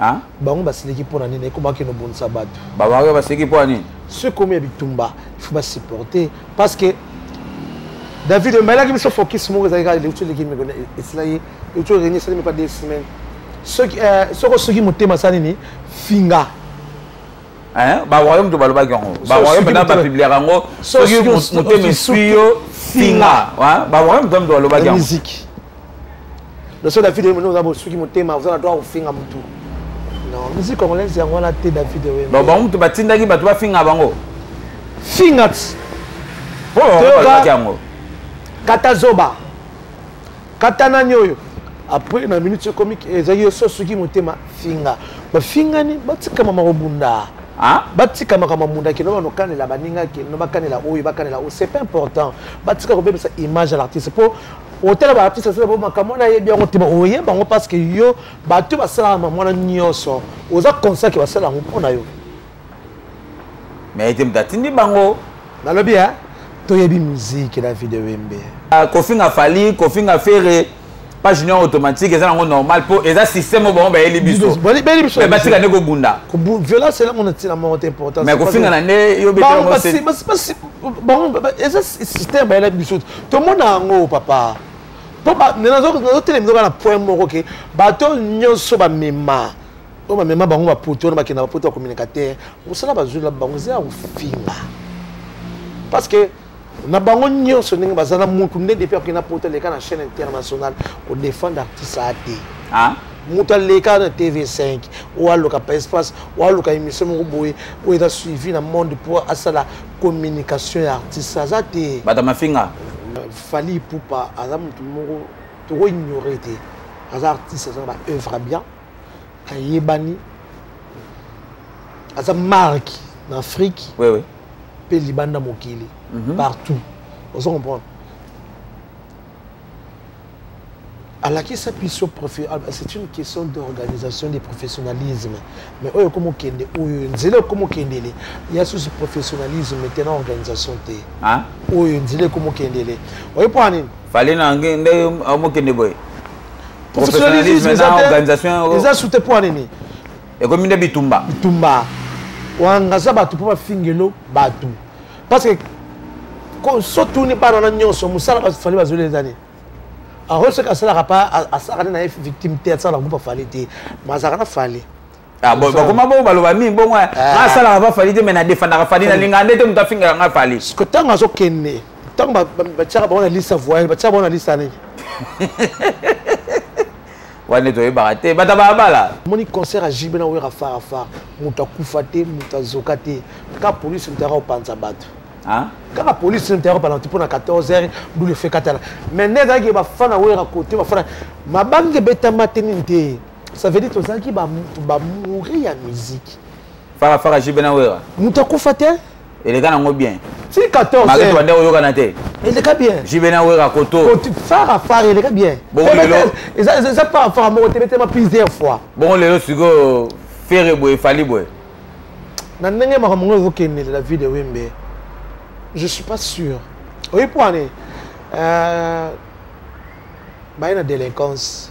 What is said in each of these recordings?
Hein? bango basiliki mpo na nini ekomaki nobundisa bato babango basiliki mpo na nini soki ekomi ya bitumba ifo basupporte parce que david emalaki biso focus moko ezalaki kaka euti oleki meko esilaki euti oleki esali meko de semaine soki euh, osoki motema asala nini finga baroyaume to balobaki yango baroyaume mpena bapubliaka yango soki motema eswi yo finga baroyaume to balobaki yango loso david oyembo nde oza bosuki motema oza na droit kofinga motu non musique congolaise yango wana te david oyembo donc bango motu batindaki bato bafinga bango finga ti toyokaki yango kata zoba kata nani oyo après na minute ekomi ezalaki yo sosuki motema finga bafingani batika mama kobunda batika makambo munda kino banokanela baninga kino bakanela oyo bakanela oyo c'est pas important batika kobebisa image ya l'artiste mpo otala ba artiste asala bango makambo wana ayebi yango te oye bango parce que yo bato basalaka mama wana nyonso oza conscient ke basala yango mpo na yo mais ete moto atindi bango nalobi e toyebi miziki na video embe ah, kofinga fali kofinga fere page union automatique eza nango normal mpo eza système oyo bango bayeli bisobatika nde kobunda violence elango na ntina moko te importance mais kofingana nde yo betebango eza système bayela biso tomona yango papa mpo nazotelemi zoka na point moko ke bato nyonso bamema oyo bamema bango bapoto wana bakenda bapoto ya communicateur mosala bazwila bango eza ya kofinga parce que na bango nyonso ndenge baza na mutu nde depuis akokei na poto aleka na chaîne internationale kodefendre artiste a te ah? moto aleka na tv5 oyo aloka pa espace oyo aloka émission moko boye oyo eza suivi na monde mpo asala communication ya artiste aza te bata mafinga fali ipupa aza motu moko toko ignore te aza artiste aza na ba œuvre bien ayebani aza marque na afrique oui, oui. mpe libanda mokili mm -hmm. partout ozo comprendre alakisa biso ah, c'est une question d'organisation de professionnalisme mais oyo ekomi okende oyo nzela ekomi okendele ya susu professionnalisme te na organisation te ah? oyo nzela ekomi okendele oye mpo nini fale nange nde omokende boye professionnalisme na organisation eza sute mpo nini ekomi nde bitumba bitumba wangaza bato mpo bafingelo bato parce que so tuni bana na nyonso mosala bafali bazoli eza nini arol soki asalaka pa asalaka nde na ye victime te asalaka groupe afali te ma azalaka na fali ah, bakoma bongo baloba mingi bongo eh. ah. asalaka pa fali te mai nadefandaka fali nalingaka nde te moto afingaka ngai fali que ntango azokende ntango batiaka bango na liste ya voyage batiaka bango na liste ya nini wana nde toyebaka te bata balabala omoni concert ya jibe na wera fara fara moto akufa te moto azoka te ka polisi moto yaka kopanza bato kaka polisi moto yaka kopanza mpo na 14 heure dule fe katala mais nde ezalaki bafana wera kote bafana mabange ebetama te nini te ça veut dire tozalaki bamouri ya miziki fara fara jibe na wera moto akufa te eleka nango bien ti 14 maketo bande oyokana te eleka bien jibe na wera koto fara fara eleka bien eza fara fara moko te betema plusieurs fois bongo lelo sikoyo fere boye efali boye na ndenge makambo ngo ezokende la vie de wembe je suis pas sûr oyebi po ane euh, baye na délinquance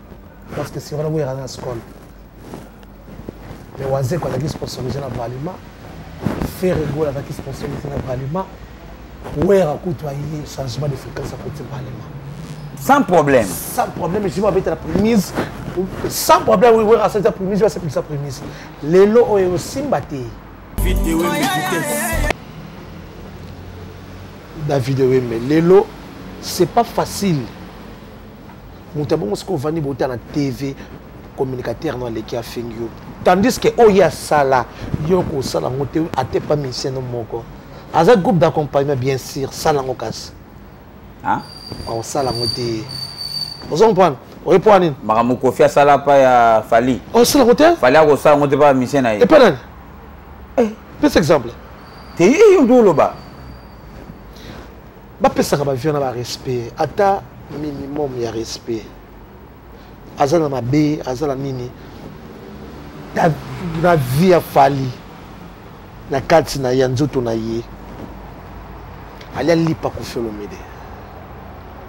parce que sirona boyaka na skol mais wazeko azalaki sponsorise na bralima fere gol azalaki sponsorise na bralima wera kutu aye changement de fréquence akoti bralima sans problème sans problème jimo abetela primise sans problème wera asalisa primise basepelisa primise lelo oyo osimba te david wembe lelo c'est pas facile moto ya bongo soki ovandi bouta na tv communicateur no aleki afingi yo tandis que oyo ye asala yo kosala yango te ate pa musicien no moko aza groupe d'accompagnement bien sûr sala yango kasi akosala yango te ozo comprendre oye mpo nini makambo kofi asala mpa ya fali osala yango te fali akosala yango te mpa bamisien na ye epa nani eh. pesa exemple te ye yo nde oloba bapesaka ba vieux na ba respect ata minimum ya respect aza na mabe aza na nini na vie ya fali na kati na ya nzoto na ye alia lipa kofi olomide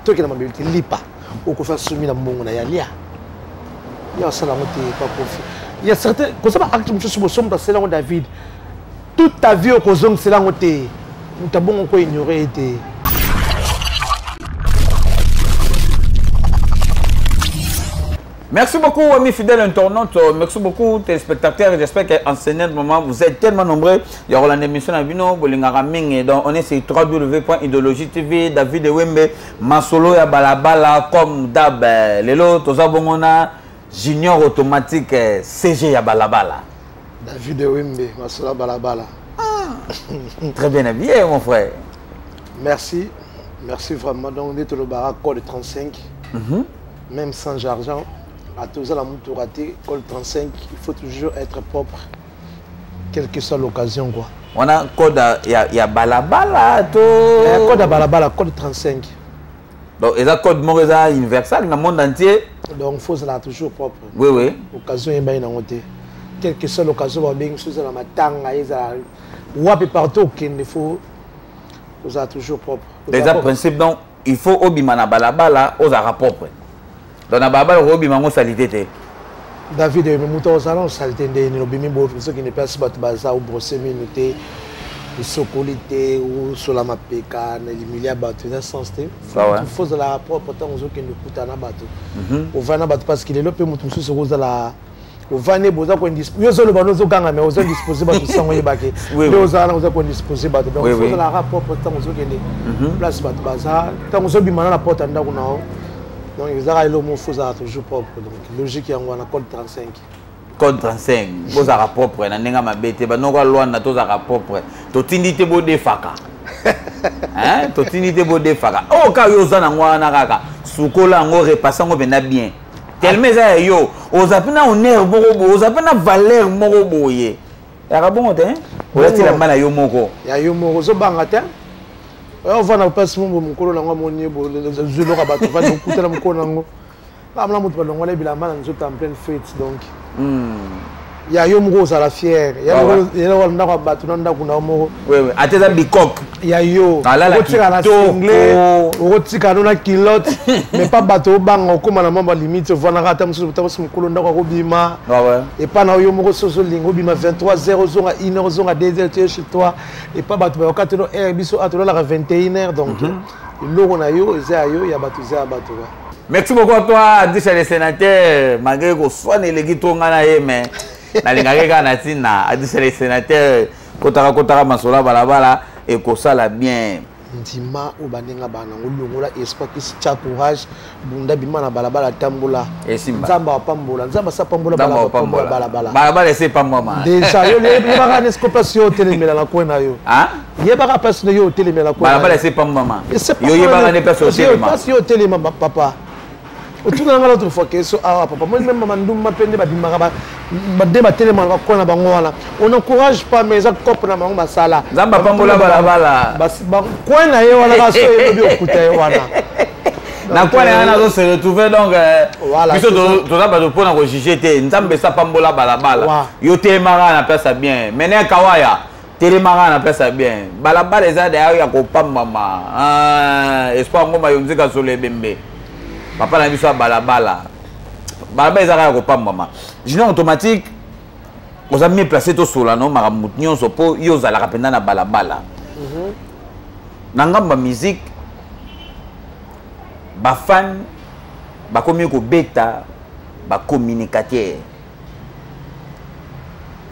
tokenda mabele te lipa okofi asumi na mbongo na ye alia ye asala yango te pakofi ya certain koza ba acte mosusu bosomo basala yango david toute ta vie okozongisela yango te moto abongo ko ignore ye te Merci beaucoup, amis fidèles internautes. Euh, merci beaucoup, téléspectateurs. J'espère qu'en ce moment, vous êtes tellement nombreux. Il y aura l'émission à Bino, Bolingara Ming. Donc, on est sur www.idologie TV, David Wembe, Masolo ya Balabala, comme d'hab. Euh, Lelo, Toza Bongona. junior automatique eh, cg ya balabala david ewimbe masolo balabala ah, très bien habillé mon frère merci merci vraiment donc nde tolobaka code 35 mm -hmm. même sans argent ata ozala motuka te code 35 il faut toujours être propre quelle que soit l'occasion quoi wana code ya, ya balabala to eh, code ya balabala code 35 donc eza code moko eza universal na monde entier donc faut ozalaka toujours propre oui oui occasion eyebani nango te quel que soit l'occasion babengi so ezala matanga ezala wapi partout okende faut ozala toujours propre eza principe donc il faut obima na balabala ozalaka propre donc na balabala okobima yango salite te david eh, moto ozala na salite nde nini obimi soki ne place bato baza obrose mino te osokoli te osola mapeka na limili ya bato eza sens te fo ozalaka propre ntango ozokende okuta na bato mhm. ovanda na bato parce que lelo mpe moto mosusu okozala ovandi boza koindispo yo ozoloba nozoganga mai ozoindispose bato sango oyebake nde ozala na oza koindispose bato donc ozala kaka propre ntango ozokende mhm. place bato baza ntango ozobimana na porte ya ndako na yo donc ezalaka elo mofu ozala toujours propre donc logique yango wana code 35 code 35 bozalaka propre na ndenge mabe te banoko ya lwanda tozalaka propre totindi te bodefaka totindi te bodefaka oyo oh, kaka yo oza nango wana kaka sukola yango repasa yango mpenza bien tellement eza ya yo oza mpe na honneur moko boye oza mpe na valeur moko boye yaka bongo te olatela mba na yo moko ya yo moko ozobanga te ovanda mpasi mombo mokolo nango amoni ye bozuloka bato vandi okutela mokolo nango amona moto balongola ebilamba na nzoto en pleine fete donc hmm. ya yo moko ozala fiere yeloko ndako ya bato na ndako na yo moko ata eza bicoke ya yo okotika na single okotika no na kilote mais pa bato obanga okóma na mamba limite ovandaka ata mosusu ata mosusu mokolo ndako akobima epa na yo moko soso olinga obima 23 heures ozonga 1 heure ozonga 2 heures toye chez toi epa bato bayoka teno heure biso atolalaka 21 heures donc mhm. eloko na yo eza ya yo ya bato eza ya bato merci beaucoup à toi adisha le sénateur malgré koswana eleki to ngai na ye mais nalingaki kaka na ntina adisha le sénateur kotaka kotaka masolo ya balabala ekosala bien ndima oyo baninga bana yango longola espoir kisi tya courage bunda bima na balabala tambola nzambe apambola nzambe asi apambola balabala balabala esi epambwama deja yo leyebaka nesi kopasi yo otelemela na kwe na yo yebaka place no yo otelemela balabala ese pambama yo yebaka nde place otelema place yo otelema papa otuna nanga l'autre fois keso awa papa moi même mama ndumba mpe nde babimaka nde batelemaka bakola na bango wana on encourage pas mais eza cope na bango basala nzambe apambola balabala coin na ye wana kaso elobi okuta ye wana na coin na ye wana azo se retrouver donc euh, biso toza bato mpona kojuge te nzambe esa pambola balabala yo telemaka na place ya bien mene kawaya telemaka na place ya bien balabala eza daya ya kopambama ah, espoir ngoma yo nzika solo ebembe papa na biso ya balabala balabala ezaka ya kopambama junior automatique oza mieux placé tosola no makambo motu nyonso mpo yo ozalaka mpenza na balabala mhm. na ngambo ya musique bafane bakomi kobeta bacommunicataire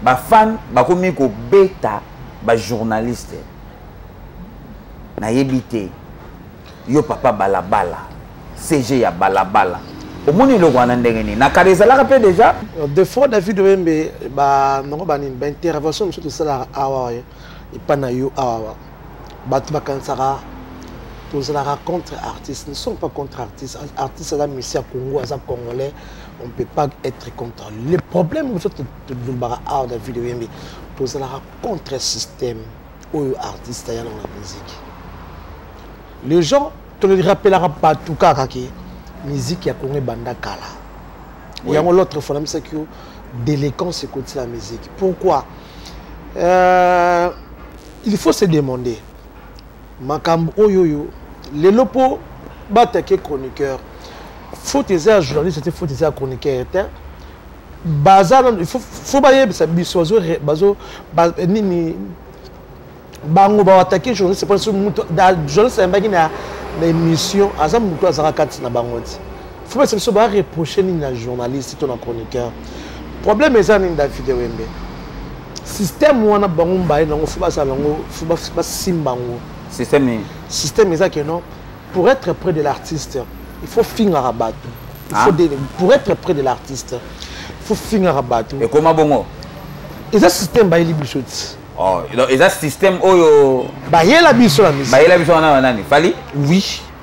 bafane bakomi kobeta bajournaliste nayebi te yo papa balabala cg ya balabala omoni eloko wana ndenge nini na kala ezalaka mpe déjà euh, defaut david oyembe banango banini baintervention mosusu tosalaka awa ye epai na yo awa bato bakanisaka tozalaka contre artiste ne sommes pas contre artiste artiste aza misi ya congo aza congolais on peut pas être contre le problème biso tolobaka awa na video yembi tozalaka contre système oyo artiste aya nango na musique les gens tolirapelaka bato kaka ke musique ya congo ebanda kala yango l'autre fois namisaki yo déléquence ekotila musique pourquoi euh, il faut se demander makambo oyo oyo lelo mpo batake chroniqueur faute eza ya journaliste te faute eza ya chroniqueur te baza nanu fo bayebisa biso bazo nini bango bawatake journaliste mpo moto journaliste ayambaki na émission aza motu azaka kati na bango ti fo bayebisa biso bareproche nini na journaliste to na chroniqueur problème eza nini david wembe système wana bango mbaye nango fo bazala nango fo basimba yango système nini système eza ke non pour être près de l'artiste il faut fingaka bato il faut ah. pour être près de l'artiste il faut fingaka bato ekoma bongo eza système bayeli biso ti oh, eza système oyo bayela biso na misi bayela biso wana na nani fali oui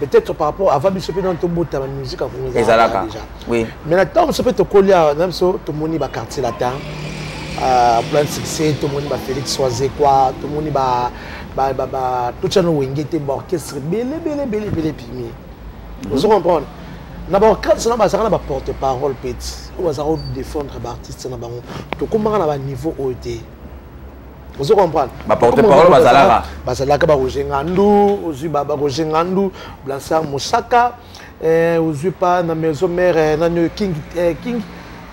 peut-être par rapport avant biso mpe nano tobotama musique ezalaka déjà oui mais na ntango biso mpe tokoli awa na biso tomoni baquartier latin euh, plan succès tomoni bafélix wazekwa tomoni totyano wenge te baorchestre ebele ebele ebele ebele epimi mhm. ozo comprendre na baorchestre na bazalaka na baporte parole peti oyo bazalaka kodefendre baartiste na bango tokomaka na baniveau oyo te ozo comprendre baporte parole bazalaka bazalaka bakozwi ngandu ozwi bakozwi ngandu blansa mosaka eh, ozwi pa na maison mare eh, nani oyo king eh, king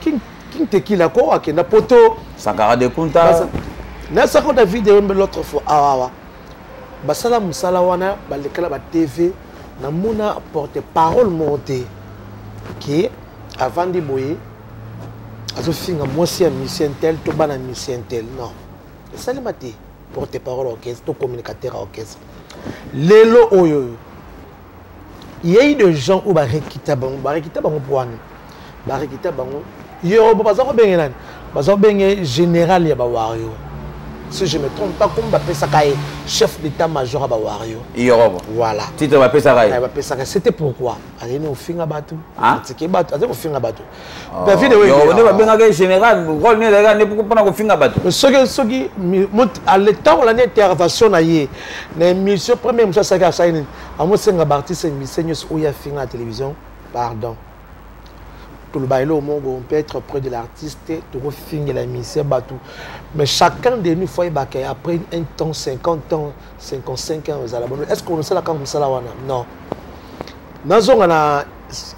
king king tekila ko akenda poto sankara de kunta na sako na video mbe l'autre fois awawa basala mosala wana balekala ba tv namona porte parole moko te ke avandi boye azofinga mwasi ya misie ntel to bana misie ntel non esalema te porte parole orchestre to communicateur ya orchestre lelo oyo oyo yei de gens oyo barekita bango barekita bango mpo wana barekita bango yorobo baza kobenge nani baza kobenge général ya bawario si je me trompe pas comme bapesaka ye chef d'état major ya bawario yorobo voilà titre bapesaka ye bapesaka c'était pourquoi azali na kofinga bato atike bato azali kofinga bato davide babengaka ye général role ne ezalaka nde mpona kofinga bato soki soki ntango olandi intervention na ye na émission première émission asalaki asali nini amosenga baartiste émission nyonso oyo afinga na télévision pardon toloba eloko moko on peut être près de l'artiste tokofingela émission bato mais chacun de nous fo ayebaka après un temps 50 ans 55 ans ozala bono est ce que onosalaka mosala wana non nazonga na,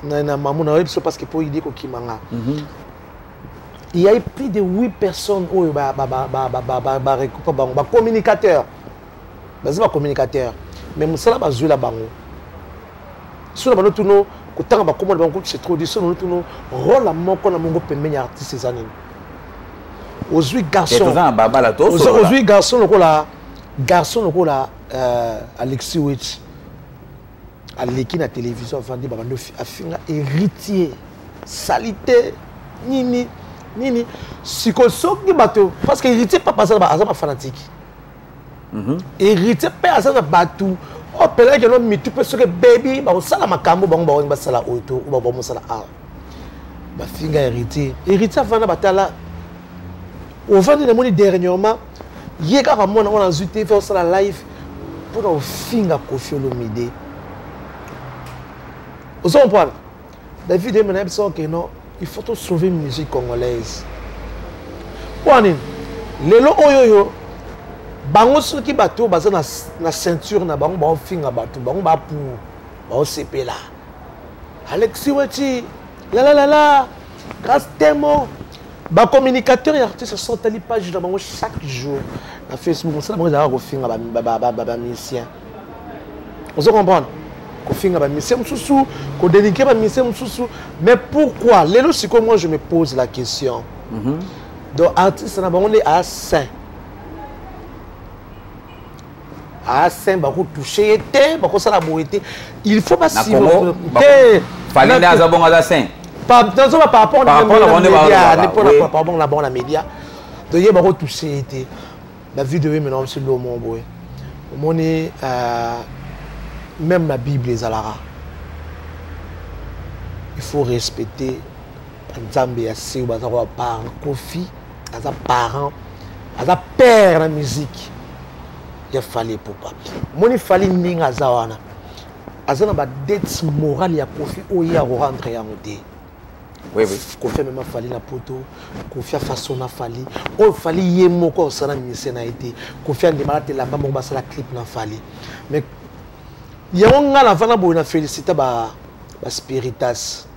na, na mamu na oyebi so parce que mpo idée kokima nga mm -hmm. il y a plus de 8 personnes oyo barecupa bango bacommunicateur baza bacommunicateur mais mosala bazwela bango so na bano tuno kotanga bakoma na bango c'est trop dit so na bano tuno role moko na mongo pembeni ya artiste eza nini ozwi garçon ozwi garçon lokola garçon lokola uh, alexis weti aleki na télévision avandi babandi afinga héritier salite nini nini siko soki bato parce que héritier papa aza bafanatike mhm. héritier mpe aza na bato oyo mpelaki yango mitu mpe soki ebebi bakosala makambo bango baoni basala oyo to oyo bakoba mosala awa bafinga héritier héritier avanda batala ovandi namoni dernièrement ye kaka mwana wana azwi te fe osala live mpona ofinga kofi olomide ozo comprendre david emena ya biso ke non il faut to sauver musique congolaise mpona nini lelo oyo oyo bango soki bato baza na, na ceinture na bango baofinga bato bango bapu baosepela alexi weti La la la la, grâce tellement. Ba communicateurs et artistes sont tali page dans bango chaque jour na Facebook. On sait bango ezalaka kofinga ba ba ba ba, ba, ba musiciens. On se comprend. Kofinga ba musiciens mususu, ko dénigrer ba musiciens mususu. Mais pourquoi? Lelo siko moi je me pose la question. Mm -hmm. Donc artiste na bango ne a saint. a ah, saint bako touche ye te bakosala boye te il faut basilo te fali nde aza bongo aza saint nazoba par rapport na bango na bango na média donc ye bako touche ye te bavideo ye mena omsi lomo boye omoni euh, même na bible ezalaka il faut respecter nzambe ya seo baza koya par kofi aza parent aza père na musique ya fali epupa omoni fali ndenge aza wana aza na badete morale ya kofi oyo ye akorendre yango te oui, oui. kofi amema fali na poto kofi afason na fali oyo fali ye moko osala ministre na ye te kofi andimala te lamba moko basala clip na fali mais yango ngai navanda boye na félicita baspiritas ba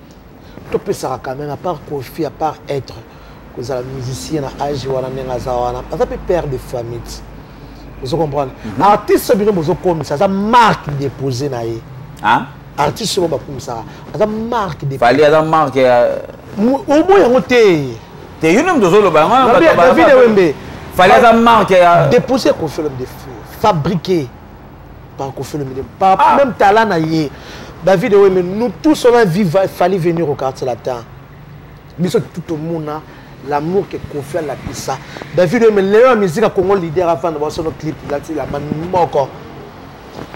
topesaka quand même à part kofi à part être kozala musicien na age wana ndenge aza wana aza mpe père de famille ti ozo comprendre mhm. artiste bino bozokomisa aza marque dépose na ye ah? artiste oyo bakumisaka aza marque dépose aza marque ya obo yango te te yo nde moto ozoloba yango david ewembe fali aza marque ya dépose ya kofelom de fabriquer par Koffi Olomide par ah. même talent na ye ba vidéo mais nous tous on a vu Fally venir au quartier latin biso tout le monde a l'amour que Koffi a lapisa ba vidéo mais Léon musique à Congo leader avant de voir son clip là c'est la même encore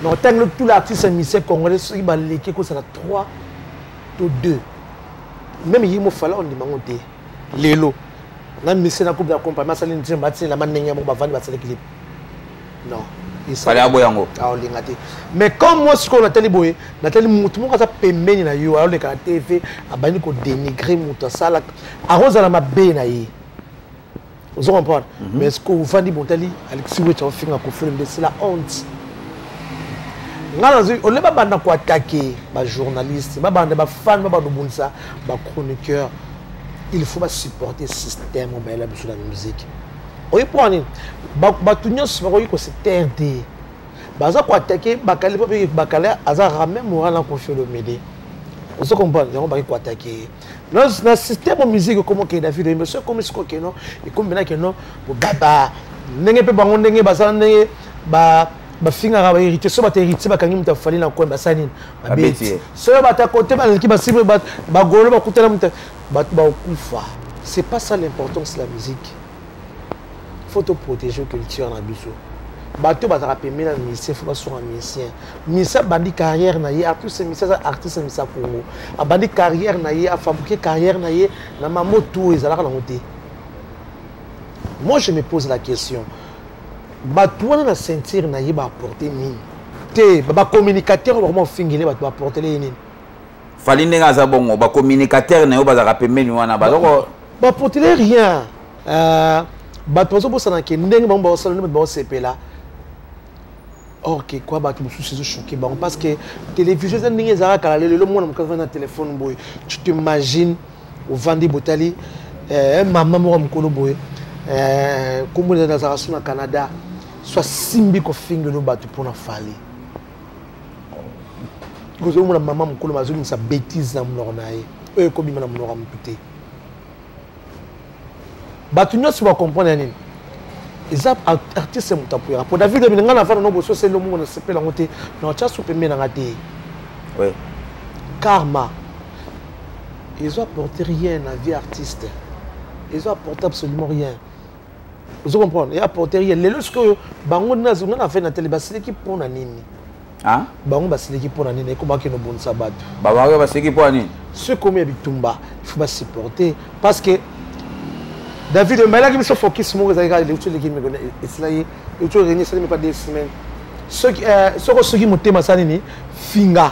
mais en tant que tout l'artiste musicien congolais soki baleki ekosala 3 to 2 meme ye mofala ondimango te lelo na misi na coupe ya compagnie asali ntina batinelama ndenge ya moko bavandi basali kilipe non fale aboya yango aolinga ah, te mais comme moi sikoyo natali boye natali motu moko aza pembeni na yo ayoleka na tv abandi kodenigre motu asalaka akozala mabe na ye ozo comprendre mhm. mais sikoyo ofandi botali alexi weti aofinga kofele nde c'est la honte nga nazwi ole babanda koatake bajournaliste babanda bafane babanda obundisa bachroniqueur il faut basupporter système obele biso na musique oyebi mpo nini bato nyonso bakoki kose taire te baza koatake bakali mpo mpe bakali aza rame moral na kofi olomide ozo comprendre yango baki koatake ye na système ya musique ekomi okende na video mais soki ekomi siko keno ekomi mpena keno bobaba ndenge mpe bango ndenge baza ndenge ba bafingaka baheritier so bato heritier bakangi moto afali na coin basali nini babeti soki batakote baleki basili bagolo bakutana moto bato bakokufa c'est pas ça l'importance la musique faut toprotéger culture na biso bato oyo bazalaka pembe na musicien fo basunga musicien misa abandi carrière na ye artiste misa aza artiste misa congo abandi carrière na ye afabrike carrière na ye na mamo tour ezalaka nango te moi je me pose la question bato wana na ceinture na ye baaporte nini te bacommunicateur oyo bakoma ofingele bato baaportele ye nini fali ndenge aza bongo ba communicateur na yo bazalaka pembeni wana bazoko ba protele rien euh, bato bazobosana ke ndenge bango baosala nde bato baosepela or ke kua bato mosusu ezochoke bango parce que télévision eza ndenge ezalaka kala lelo mwana moto avandi na telefone boye tu t'imagine ovandi botali eh, mama moko ya mokolo boye eh, kombo nazalaka so na canada so asimbi kofingelo bato mpo na fali ozali komona mama mokolo bazongisa bétise na monoko na ye oyo ekobima na monoko ya motu te bato nyonso bacomprendre ya nini eza artiste moto apoyaka mpo david abina ngai navanda no boso seli omongo nasepeli yango te naotya so pembe na ngai te karma ezo apporte rien na vie artiste ezo apporte absolument rien ozo comprendre ya porter ye lelo sikoyo bango nazo nga na fait na tele basiliki mpo na nini Hein? bango basiliki mpo na nini ekomaki nobundisa bato babango basiliki mpo na nini soki ekomi ya bitumba faut basupporte parce que david omelaki biso focus moko ezalaki kaka leutu eleki meko esila ye leutu oreni esali meko ya deux semaine soki euh, osoki motema asala nini finga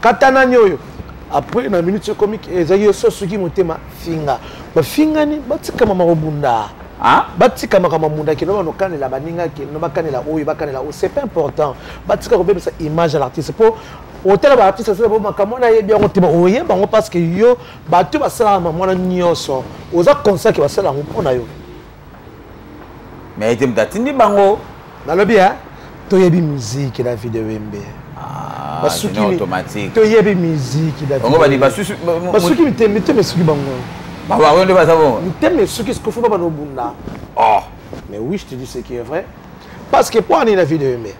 kata nani oyo après na minute ekomi ezali yo sosuki motema finga bafingani batika mama kobunda ah? batika makambo munda kino banokanela baninga kino bakanela oyo bakanela oyo c'est pas important batika kobebisa image ya l'artiste mpo otala baartiste asala bo makambo wana ayebi yango te oyeba yango parce que yo bato basalaka mamwana nyonso oza conscient ke basala yango mpo na yo mais ete moto atindi bango nalobi ya toyebi miziki na video wembe ah, basukimi toyebi miziki basuki mitema esuki bango babango nde baza bongo mitema esuki sikofi babana obunda oh. mais oui je te dis ce qui est vrai parce que mpo anini na video wembe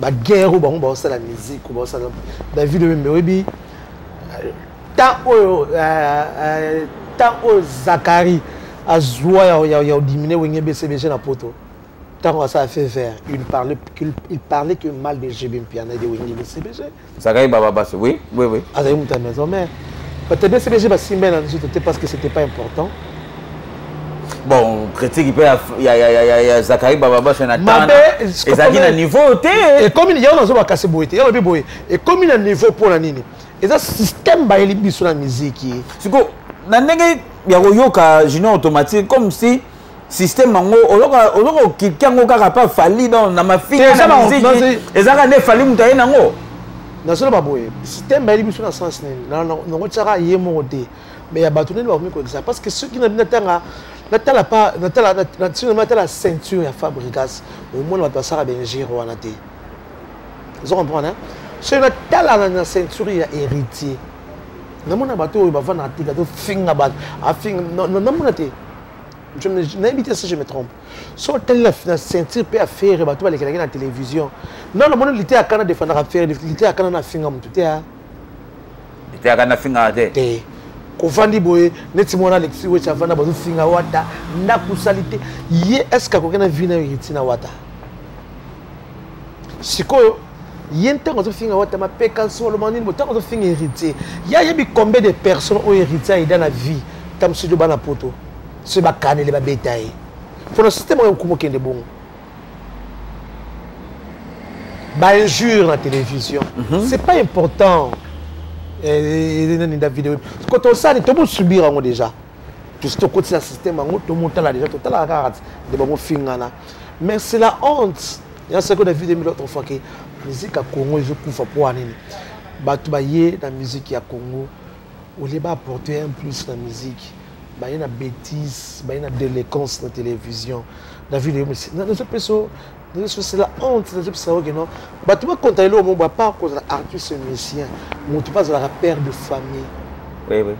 ba guerre oyo bango baosala musique oyo baosala david oyembe oyebi temps oyo euh, euh, temps oyo zakari azwa ya odimine wenge bcbg na poto ntango asala fait vert il parlait, il parlait que mal de jb mpiana de wenge bcbg Zakai Baba Basse, oui, oui, oui. Azali moto ya maison mère. Peut-être CBG basimba na nzoto te parce que c'était pas important. bon critique mpe ya zakari bababasha na tana ezalaki na niveau te ekomi yango nazoba kasi boye te yango lobi boye ekomi na niveau mpo na nini eza système bayeli biso na miziki sikoyo na ndenge ya koyoka junior automatique comme si système yango ozoka ozoka okilki yango kaka pa fali donc na mafingamiziki ezalaka nde fali moto aye nango nazoloba boye système bayeli biso na sens nini nango tiaka ye moko te mais ya bato nini bakomi koexa parce que soki na bino atanga natala pa natala natala ceinture ya fabrigas omona bato basaka bengire wana te ozo comprendre soki natala na ceinture ya héritier namona bato oyo bavanda na tika tofinga bato afinga namona te je me nayebi te si je me trompe so otali na ceinture mpe ya fere bato balekelaki na télévision nano omoni lite ya kana defandaka fere lite ya kana na finga motu te a lite ya kana afingaka te te kovandi boye neti mwana alexi weti avanda bazofinga wata ndako osali te ye estce akokena vi na heriti na wata sikoyo ye ntango azofinga watama mpe kanso aloba nini ntango azofinga héritier ye ayebi combien de personnes oyo héritier ayeda na vie ta mosusu oyo bana poto soki bakaneli babeta ye mpo na systeme oyo mokumu okende bongo bainjure na télévision mm -hmm. c'est pas important nani nda video ko tosali tomosubir yango déjà tosi tokotisa systeme yango tomotala déjà totalaka kaka nde bamofingana mais c'est la honte ya seko na vidéo l'autre fois que musique ya congo ezokufa mpo ya nini bato baye na musique ya congo olie baapporte un plus na musique baye na bétise baye na déléquence na télévision na vidéo nazopesa c'est la honte nazopesa oke non bato bakonta eloko moko apart kozala artiste musicien moto mpe azalaka père de famille oui, oui.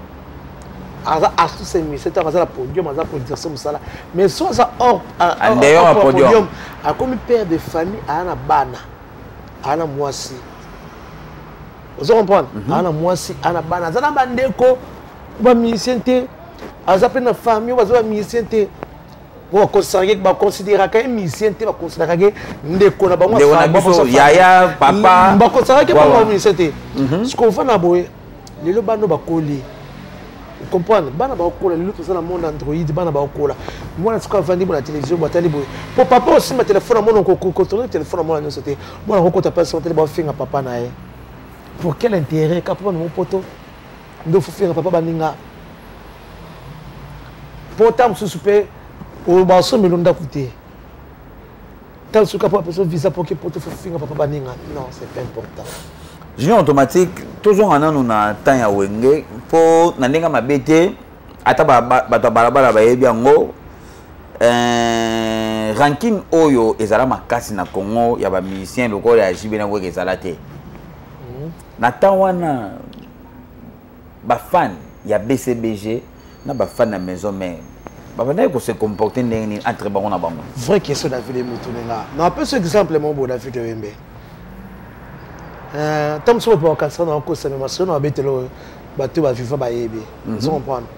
aza artiste et musicien ntango aza na podium aza koexerce mosala mais so aza hors dehors ya podium akomi père de famille aya na bana aya na mwasi ozo comprendre mhm. aya na mwasi aya na bana aza na bandeko bamusicien te aza mpe na famille oyo baza bamusicien te bakonsideraka ye musicien te bakonsideraka ye ndeko na bango bakonsideraka ye bango musicien te sikoyo ofanda boye lelo bana bakoli comprendre bana bakokola lelo toza na monde android bana bakokola mwana sikoyo avandi bo na télévision bo atali boye po papa osimba telefone amona okokontrole telefone amona nyonso te mwana akokota mpasi otali baofinga papa na ye pour quel intérêt ka papa nango poto nde ofofinga papa baninga po ta mosusu mpe basombelo ndako te Tant suka po apesa visa po ke poto fo finga papa baninga. Non, c'est pas important. Junior automatique tozonga nanu na temps ya wenge po na ndenge mabe te ata bato ya balabala bayebi yango euh, ranking oyo ezala makasi na congo ya bamusicien lokola ya jb na wenge ezala te hmm. na temps wana ba fan ya BCBG na ba fan ya maison mère babandaki kose comporte ndenge nini entre bango na bango vrai question david emituni nga na apesa exemple moko boye david oyembe ntango mosusu bato bakanisaka na bakosame masolo na babetelo bato baviva bayebi ozo mhm. comprendre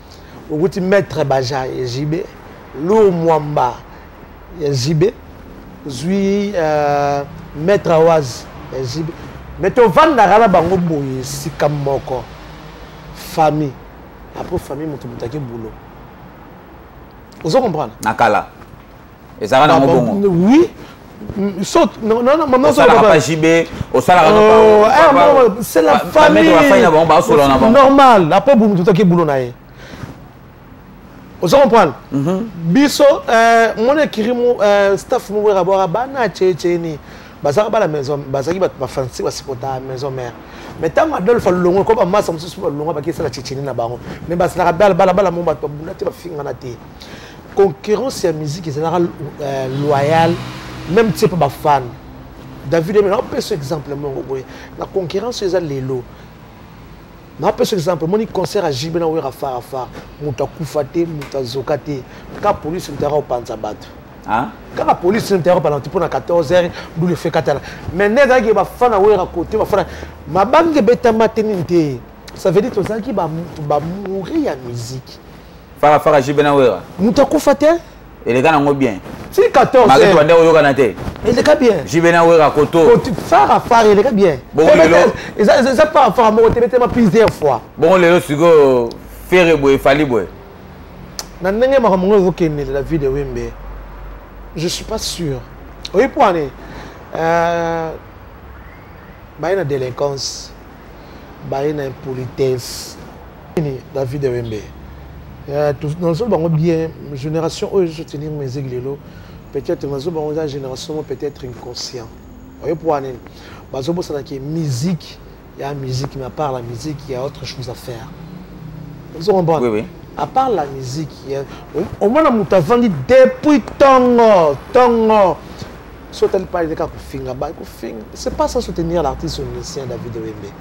okuti maître baja ya jb lour mwamba ya jb ozwi euh, maître awaz ya jb mais tovandaka na bango boye esika moko famille après famille moto moto ake boulot ozo comprendre na kala ezalaka nango bongo oui saute non non non maman ça va pas JB au salaire non pas c'est la famille normal après boum tout qui boulot naé ozo comprendre biso euh mon ekirimo euh staff mo wera bora bana checheni bazaka bala maison bazaki ba ba fancy ba supporta maison mère mais tant Adolphe longo ko ba massa mususu ba longo ba kisa la checheni na bango mais basala bala bala bala mo ba bunda te ba finga na te concurrence ya musique ezalaka euh, loyale même ti mpe bafane david eme naopesa exemple moko boye na concurrence eza lelo napesa exemple moni concert ya jibe na wera farafar moto akufa te moto azoka te ka polise moto yaka kopanza bato kaka polise moto yaka kopanza mpo na 14 heure dule fe katala mais nde ezalaki bafana wera kote bafana mabange ebetama te nini te ça veut dire tozalaki bamouri ya miziki faka faka jibe na wera moto akufa te eleka nango bien ti 14 maketo bande oyokana te eleka bien jibe na wera koto fara fara eleka bien eza fara fara moko te betema plusieurs fois bongo lelo sikoyo fere boye efali boye na ndenge makambo ngo ezokende la vie de wembe je suis pas sûr oyebi po ane euh, baye na délinquance baye na impolitesse nini david wembe euh, nazobi bango bien génération oyo ezo tenir musique lelo peut-être nazobi bango eza génération mo peut-être inconscient oyo mpo wana nini bazobosana ke musique ya musique mais à part la musique il y a autre chose à faire ozo comprendre oui, oui. à part la musique omona moto avandi depuis ntongo ntongo so otali pale nde kaka kofinga ba kofinga c'est pas ça soutenir l'artiste musicien david wembe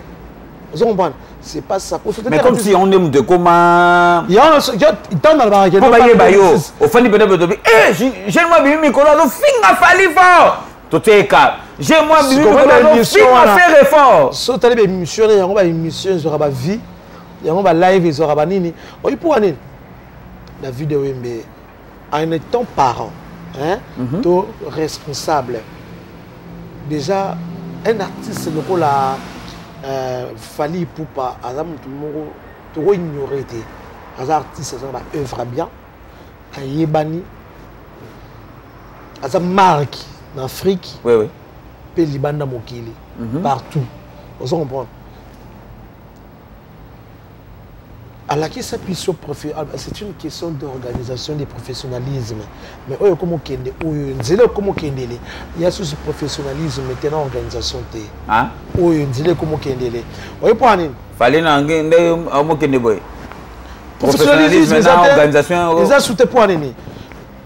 ozo comprendre c'est pas ça mais comme si on est moto ekoma ntango nalobaka po bayeba yo ofandi pene pe tobi e jeune mwa bimi mikolo azofinga fali fort toteka je mwa bimi mikolo azofinga fere fort so otali baémission ne yango baémission ezwaka bavie yango balive ezwaka banini oyi mpo wa nini david wembe en étant parent hein, mm -hmm. to responsable déjà un artiste lokola euh, fali ipupa aza motu moko tokoignore te aza artiste aza na baœuvre bien ayebani aza marque na afrique oui, oui. mpe libanda mokili mm -hmm. partout ozo comprendre alakisa biso ah, c'est une question d'organisation de professionnalisme mais oyo ekomi okende oyo nzela ekomi okendele ya susu professionnalisme te na organisation te ah? oyo nzela ekomi okendele oye mpo nini fale nange nde omokende boye professionnalisme na organisation eza sute mpo nini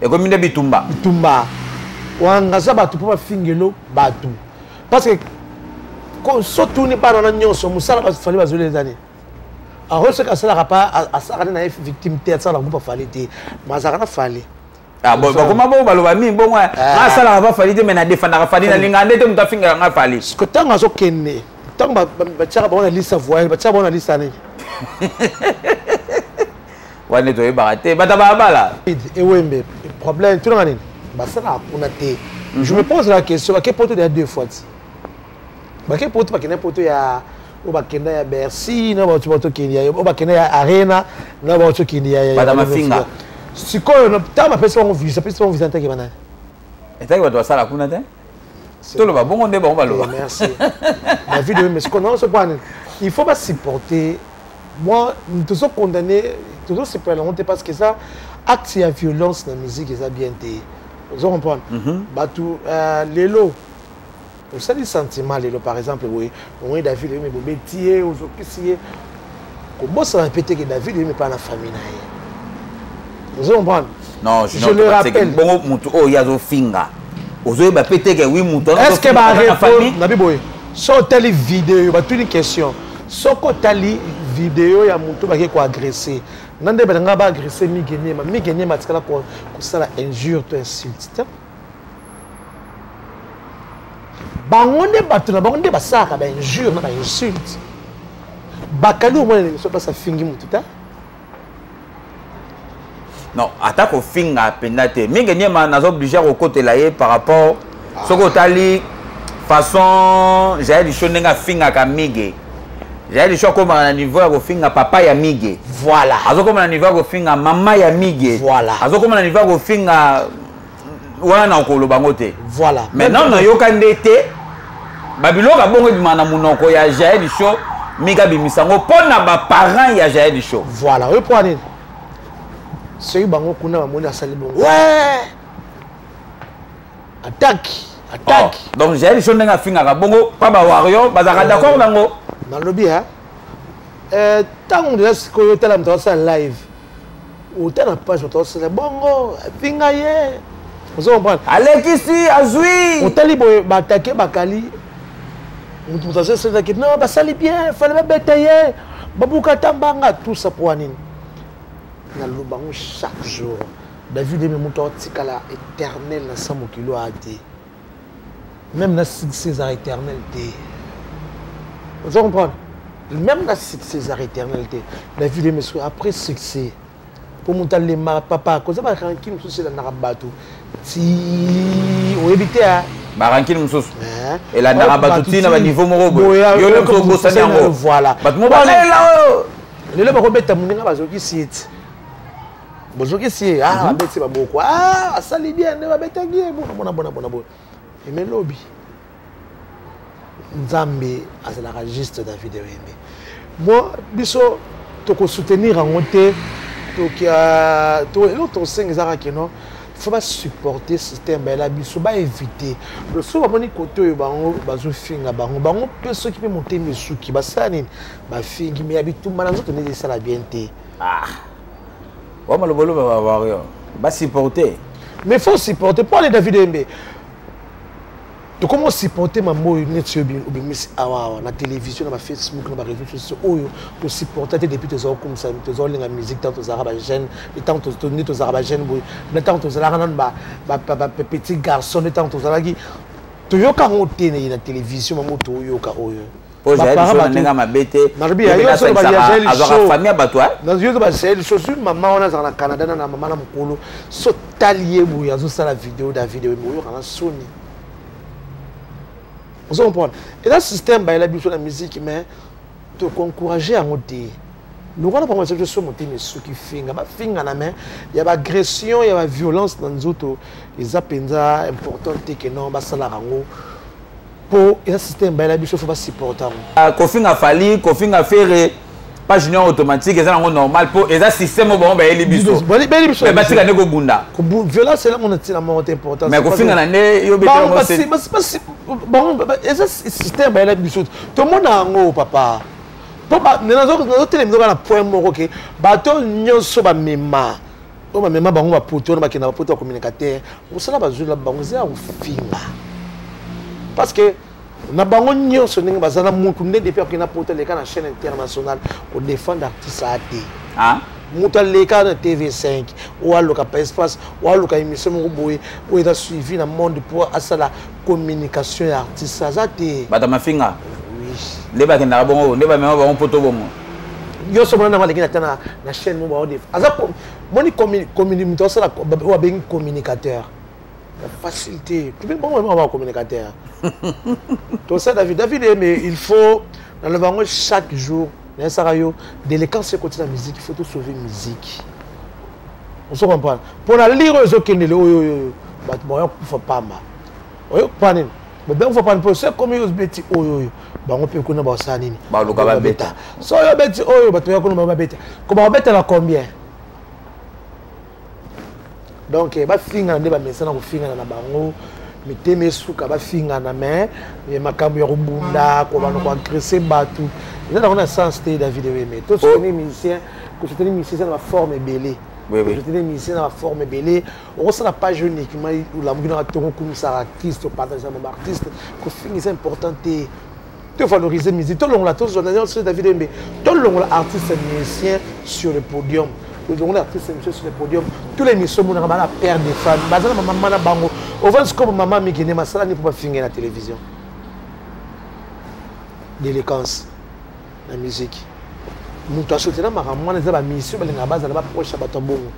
ekomi nde bitumba bitumba wangaza bato mpo bafingelo bato parce que so tuni bana wana nyonso mosala bafali bazoli eza nini arol soki asalaka pa asalaka nde na ye victime te asalaka groupe afali te ma azalaka na fali ah, bakoma bongo baloba mingi bongo eh. ah. asalaka pa fali te mai nadefandaka fali nalingaka nde te moto afingaka nga fali que ntango azokende ntango batiaka bango na liste ya voyage batiaka bango na liste ya nini wana nde toyebaka te bata balabala ewembe problème tunanga nini basalaka kuna te mhm. je me pose la question bake poto deya deux fois ti bake poto bakenda poto ya oyo bakenda ya bercy na bato batokende oyo bakenda ya arena na batokende yamafinga sikoyo ntango bapesi bango visa apesi bango visa ntake banani etaki bato basala kuna te toloba bongo nde bango baloba eh, merci la vie de monsieur kona oso bwana il faut ba supporter moi tozo condamner tozo supporter honte parce que ça acte ya violence na musique eza bien te ozo comprendre mhm. bato euh, lelo osali sentiment lelo par exemple boye omoi david oyemi bobeti ye ozokisi ye kobosana mpe te ke david oyemi epai na famille na ye ozo comprendre non je le rappelle bongo motu oyo ye azofinga ozoyeba mpe te ke wi motu est ce que bareponse na biboye so otali video batuni question soki otali video ya motu bakei koagresse na nde balingaka baagresse migeniema migeniema atikala kosala injure to insulte te bango nde bato na bango nde basalaka bainjure na bainsulte bakali omwana na emission mpasi afingi motu ta non ata kofinga mpenza te mingi niema naza oblige kokotela ye par rapport ah. soki otali façon jael lisho ndenge afingaka mige jael lisho akomaka na niveau ya kofinga papa ya mige voilà azokoma na niveau ya kofinga mama ya mige voilà azokoma na niveau ya kofinga wana na okoloba yango te voilà maintenant nayoka nde te babiloko abongo ebima na monoko ya jael show mika abimisa yango mpo na baparent ya jael show voilà oyo mpo nini soki bango kuna bamoni asali bongo attaque attaque oh, donc jael show ndenge afingaka bongo mpa bawario bazalaka oh. d'accord nango nalobi ntango eh, deja sikoyo otala moto asala live ota na page bato osala bongo afinga ye ozo comprendre alekisi azwi otali boye batake bakali moto moto azoselaki no basali bien fale babeta ye babuka ta mbanga tout ça mpo anini naloba yango chaque jour david eme moto atikala éternel na sa mokilo aa te Même na succès ezalaka éternel te. Ozo comprendre? Même na succès ezalaka éternel te. Na vie de monsieur après succès mpo moto alema papa koza barankine mosusu elandaka bato ti oyebi te a barankine mosusu elandaka bato ti na baniveau moko boye yo nde mosusu obosani yango bato mobalela oyo lelo bakobeta moninga bazokisi ete bozokisi ye ah, mhm. abeti maboko ah, asali bien nde babetaki ye bonabonabonabona eme lobi nzambe azalaka juste david oyembe mo biso tokosoutenir yango te eloko tokosenga ezaka keno fo basupporte système bayela biso baevite soki bamoni kote oyo bango bazofinga bango bango mpe soki mpe motema esuki basala nini bafingi me ya bitumba na nzoto nde esala bien te ah. wama loboloba ba warrior ba supporter mais faut supporter pour les David Embe tokoma osupporte mambo oyo neti oyo obimisi awawa na télévision na bafacebook na baréseau sociaux oyo tosupporta te depuis tozala kokumisa tozala kolinga musique ntango tozalaka bajeune ntango nde tozalaka bajeune boye na ntango tozalaka nanu bapetit garçon nde ntango tozalaki toyoka yango te na télévision mambo toyoka oyo oyo jael biso na ndenge ya mabe te azwaka famille ya bato nayozo bajael biso zwi mama wana azalaka na canada na na mama na mokolo so tali ye boye azosala video na video boyoka na soni ozo comprendre eza système bayela biso na musique mais tokoencourage yango te lokola bango baza biso motema esuki finga bafingana mai ya baagression ya baviolence na nzoto eza mpenza important te ke non basalaka yango po eza système bayela biso fo basupporta yango ah, kofinga fali kofinga fere page nio automatique eza nango normal po eza système oyo bango bayeli bisobatika nde kobunda violence elango na ntina moko te importance mais kofinga na nde yo eza système bayela biso tomona yango papa po nazotelemi zoka na point moko ke bato nyonso bamema oyo bamema bango bapoto wana bakenda bapoto ya communicateur mosala bazwi na bango eza ya kofinga parce que na bango nyonso ndenge baza na mutu nde depuis akei na poto aleka na chaîne internationale kodefendre artiste a te ah? moto aleka na tv5 oyo aloka pa espace oyo aloka émission moko boye oyo eza suivi na monde mpo asala communication ya artiste aza te bata mafinga nde bakendaka bongo nde bamema bango poto bongo yo so mwana nango aleki na ta na chaîne mo baodefa aza moni moto asala oyo abengi communicateur facile te tobe bongo ema ba communicateur tosa david david mais il faut naloba yango chaque jour nayesaka yo delecance ekoti na musique il faut tosauve musique ozo comprendre mpo na lire oyo ezokendele oyoyoyo bato baoya kokufa pamba oyo kokufa nini bobe kokufa pamba mpo se komi yo beti oyoyo bango mpe kuna baosala nini baluka babeta so yo beti oyo bato oya kuna babeta ko babeta na combien donc eh, bafingana nde bamesana kofingana na bango mitema esuka bafingana me eh, makambo ya kobunda kobana koagrese bato eza nango na sens te david eweme to soutenir oh. musicien kosoutenir musicien eza na baforme ebele kosoutenir musicien na baforme ebele okosala page uniquement olamuki na batongo okumisaka artiste opatage na baba artiste kofingisa important te to valoriser musique to longola to zona nyonso David Embe to longola artiste musicien sur le podium to longola artiste musicien sur le podium tous les missions monaka bana père de femme bazana maman mana bango ovance comme maman migene masala ni pour bafinga na télévision délinquance na musique moto asotela makambo wana eza bamission balingaka bazala baproche ya bato ya bongo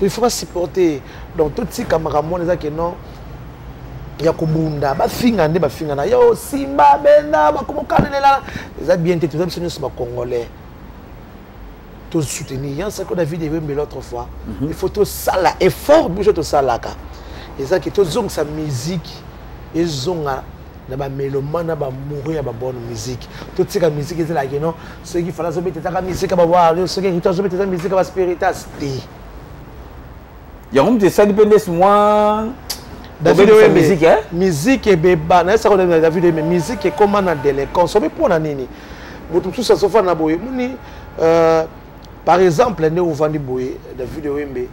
il faut basiporte ye donc totika makambo wana eza ke non ya kobunda bafinga nde bafingana yo simba benda bakomokanelelana eza bien te toza biso nyonso bacongolais tosoutenir yan sako david ewembe l'autre fois mhm. il faut tosala effort biso tosalaka eza ke tozongisa musique ezonga na ba melomane na ba moureux ya ba bonne musique totika musique ezela ke non soki fala azobeta ezaka musique ba wario soki rito azobeta eza musique ba spiritas te yango moto esali mpe ndesi mwa david oyo musique eh musique ebeba na yesa kodemela david oyo musique ekoma na délinquance obi mpo na nini moto mosusu azofana na boye moni euh, par exemple nde ovandi boye david oyembe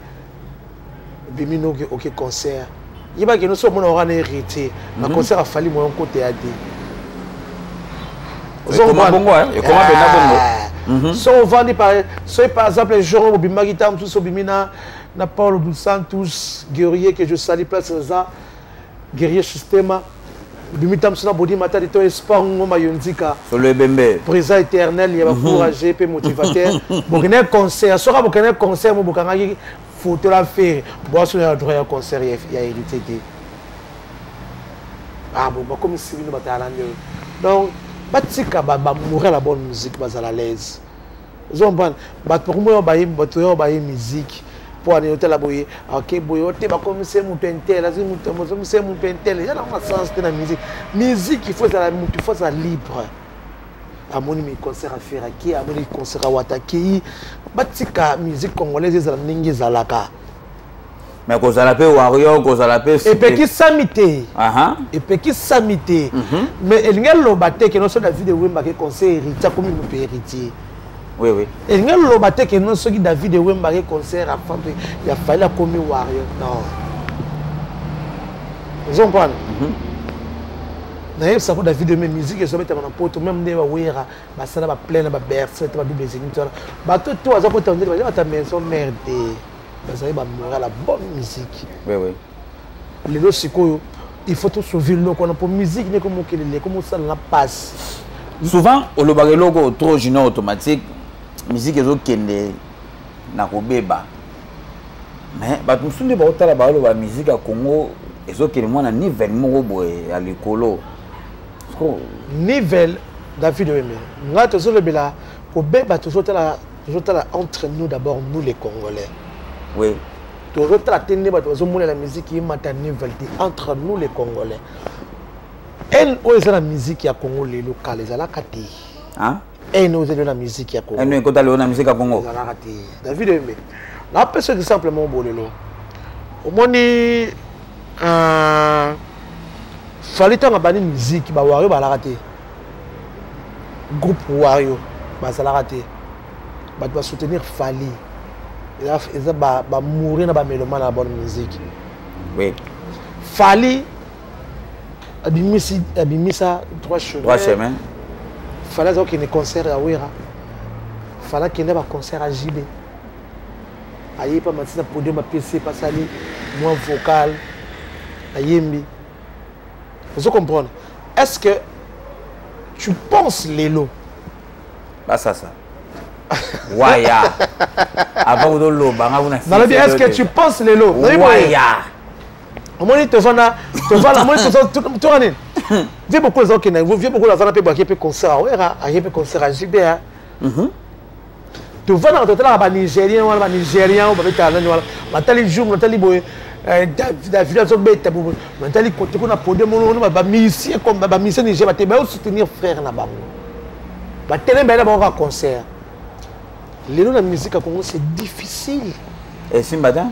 obimi noki oke concert yeba kende soki omona wana héritier na mhm. concert afali moya nkote ya te ekoma bongo ekoma eh, mpenza bongo eh. mhm. soki ovandi soki par exemple jour oyo obimaki ntango mosusu obimi na na paulo dos santos guerrier que je sali place eza Guerrier Systema bimitambusi na bodi matadi to espoir ngoma yo nzika solo ebembe présent éternel ya bacourage mpe motivateur bokende concert soka bokende concert mo bokangaki foto la fere boasolo ya droit ya concert ya héritier te ah bon bakomisi bino batalande donc batika bamourel ya bonne musique bazala laise ozo comprendre bato bakomona yo baye bato yao baye miziki mpo wana otala boye ake boye ote bakomise moto intel azwi moto mozomise moto intel eza nango na sens te na miziki miziki fo ezala moto fo azala libre amoni miconcert afere ake amoni concert awata akei batika musique congolaise ezala ndenge ezalaka mais kozala mpe warrior kozala mpe epekisami te epekisami te mhm. mais elingi eloba te keno soki david ewemba ke conseil héritier akomi moto héritier oui, oui. elingi eloba te keno soki david ewemba ke conseil afa mpe ya fali akomi warrior non ozo comprendre mhm. nayebisa ko david eme musique ezobetama na poto meme nde bawera basala baplaine baberse te badouble ezengi wana bato to aza kota ndenge baza bata maison merde bazali ba moral ya bonne musique oui, oui. lelo sikoyo il faut tosauve eloko wana mpo musique nde ekomokelele ekomosala na mpasi souvent olobaka eloko trop junior automatique musique ezokende na kobeba mais bato mosusu nde baotala baoloba musique ya congo ezokende mwana nivel moko boye ya likolo nivel david oyembe ngai tozolobela kobeba tozotala tozotala entre nous d'abord nous les congolais oui tozotala te nde bato bazomonela miziki yemata nivel te entre nous les congolais haine oyo eza na miziki ya congo lelo kala ezalaka te haine oyo ezali na miziki ya congo ekota lelo na miziki ya congo ezalaka te david oyembe napesa exemple moko bolelo omoni euh, fali ntango abandi miziki bawario balaka te groupe wario bazalaka te bato basoutenir fali eza bamourir na bameloma na bonne musique oui. fali abimisi abimisa trois chemins fali aza kokende concert ya wera fali akende baconcert ya jb ayebi pa matisa podium apesi epasali mwa vocal ayembi ozo comprendre est ce que tu penses lelo basasa waya avant ozoloba nga kuna nalobi est ce que tu penses lelo waya omoni toza na toza na omoni toza toka nini vie bokolo eza okenda vie bokolo aza na mpe bwaki mpe concert awera aye mpe concert azwi bien tovandaka totalaka banigérien wana banigérien oyo babetaka nani wana batali jour natali boye eh, davida azobeta boye natali kote kuna podium ono bamisien comme bamisien niger bate baosoutenir frère na bango batelemi baye na bango kaka concert lelo na musique ya congo c'est difficile esimba eh, ta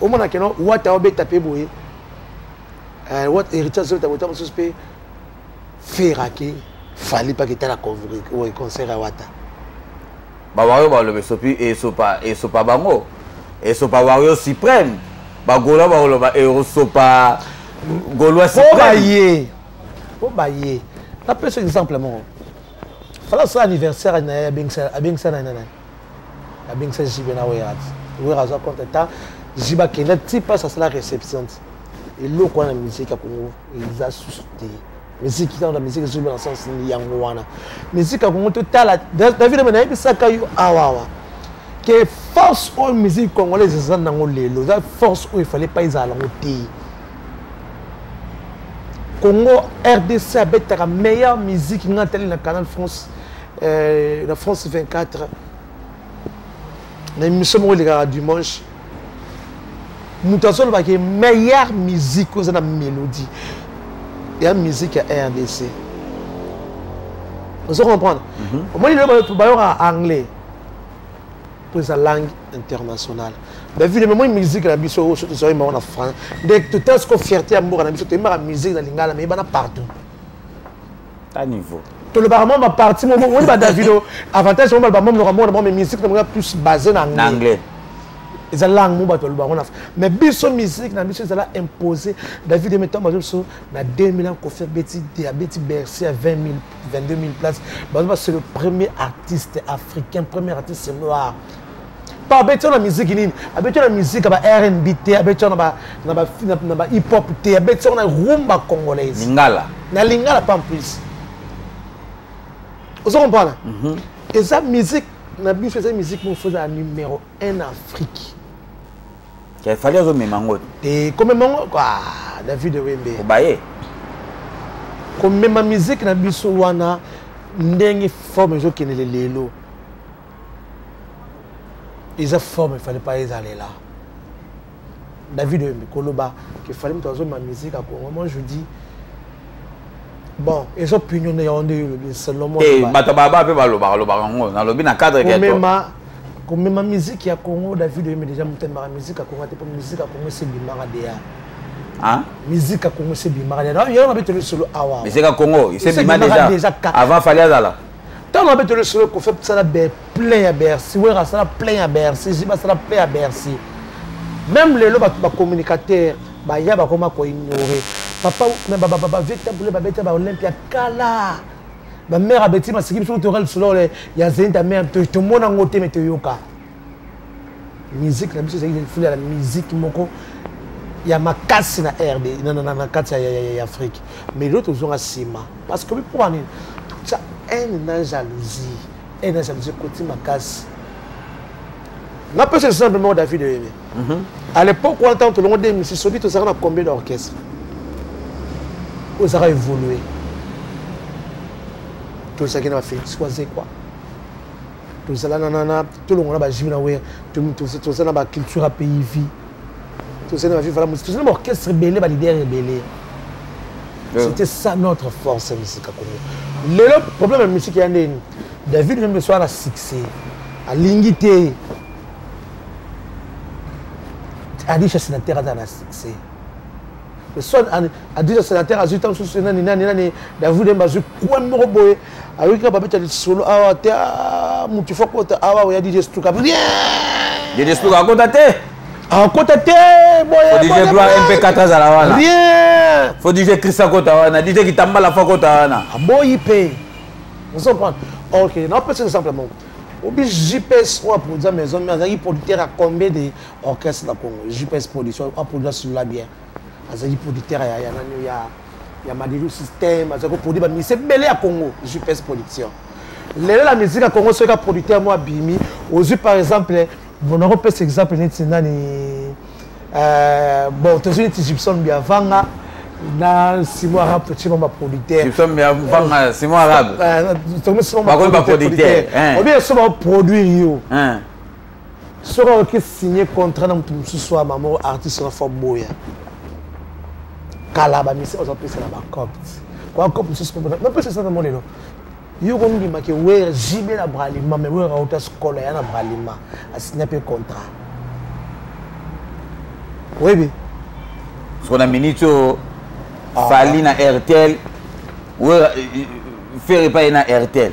omona keno wata obeta mpe boye eh, wat héritier azobeta boye ta mosusu mpe ferre ake fali pake tala oyo concert ya wata bawario baloba esopi esopa esopa bango esopa wario supreme bagola bakoloba esopa golwa supreme baye po baye napesa exemple moko fala osala anniversaire na ye abengisa na ye na nani abengisa jibe na wera wera aza contre ta jibe akenda ti mpasi asala réception ti eloko wana na miziki ya kongo eza susu te miziki ntango na miziki ezoba na sens nini yango wana miziki ya kongo totala david me nayebisaka yo awawa ke force oyo miziki congolaise eza nango lelo eza force oyo efale mpa ezala nango te congo rdc abetaka meilleure miziki ngai atali na canal france eh, na france 24 na émission moko elekaka dimanche moto azoloba ke meilleure musique oyo eza na mélodie ya musique ya rdc ozo comprendre mhm. omoni lelo bayokaka anglais mpo eza langue internationale mais vile memoi musique na biso oyo soki tozwaki bango na france nde totasko fierté ya mboka na biso toyembaka musique na lingala meyebana partout ta niveau tolobaka mwa baparti moko omoni badavido avantage yango baloba mwa monoko moko na mwa musique na moko plus basé na anglais eza langue mo bato baloba yango na mais biso musique na biso ezala imposé david emetan bazo biso na 2000 ans kofi abeti abeti bercy ya 20 000 22 000 places bazo base le premier artiste africain premier artiste noir pa abeti wana miziki nini abeti wana miziki ya ba rnb te abeti wana na ba hip hop te abeti wana rumba congolaise lingala na lingala pa plus ozo comprendre mhm. eza miziki na biso eza miziki mosusu eza numero 1 na afrique efali azomema yango te komema yango ah, david wembe obaye komema miziki na biso wana ndenge forme ezokendele lelo eza forme efali mpa ezalela david oyembi koloba kefali moto azomema musique ya congo moi je dis bon ezo opinion yango nde yo olobi selon eh, bato baba mpe balobaka lobaka yango nalobi na cadre komema komema musique ya congo david oyembi deja moto ememaka musique ya congo te mpo musique ya congo esi ebimaka deya musique ya congo esi ebimaka deya yango mabe toli solo awa musique ya congo esi ebima deja avant fali azala ntango abe toli solo kofi asala plein ya bercy wera asala plein ya bercy jiba asala plein ya bercy meme lelo bato bacommunicateur baya bakoma koignore papa bavicta bule babeta baolympia kala bamare abeti masiki biso toyoka lisolo ya zenita mare tomona yango te me toyoka musique na biso ezalaki fula ya musique moko ya makasi na rd na kati ya afrique mais lelo tozonga nsima parce que mpo wana totya haine na jalousie haine na jalousie koti makasi napesa exemple moko david oyene mhm. à l'époque wana ntango tolongo de misi soki tozalaka na combien d'orchestre ozalaka évoluer tozalaki na bafélix wazekwa tozala nanana tolongola bajimi na wer toza na baculture ya pays vie toza na bavivala mosi toza na baorchestre ebele balidere ebele c'était ça notre force ya misika congo lelo problème ya misiki ya ndeni david meme esoa na succès alingi te adisha sénateur aza na succès soit adisha sénateur azwi ntango mosusu nani nani nani david meme azwi kwan moko boye ayoki kaka babeta lisolo awa te ah, motu fo akota awa oya dj stuka dj stuka akota te akota te boyedj gloire mp4 azala wana rien fo dj chris akota wana dj kitambala fo akota wana aboyi mpe ozo comprendre ok napesa exemple moko obi jps oyo aproduisa maison mi azalaki producteur ya combien de orchestre na congo jps production aproduisa celui-là bien azalaki producteur ya nani ya ya madilu système azali koproduit bamisi ebele ya congo jps production lelo na miziki ya congo soki ka producteur moko abimi ozwi par exemple bonako pesa exemple neti nani euh, bon tozwi neti gibson biavanga na simon arabe totie bango baproducteur simon arabe euh, tokomi simon baproducteur obie so baproduire yo soki akoki signe contrat na moto mosusu ya mama artiste wana fo boya kala bamisi oza pesa na bacope kwa cope mosusu napesa esana mo lelo yo kondimaki were jibe na bralima me were auta skola ya na bralima asinya mpe contrat oyebi soko na minute oyo ah. fali na rtl were fere epai na rtl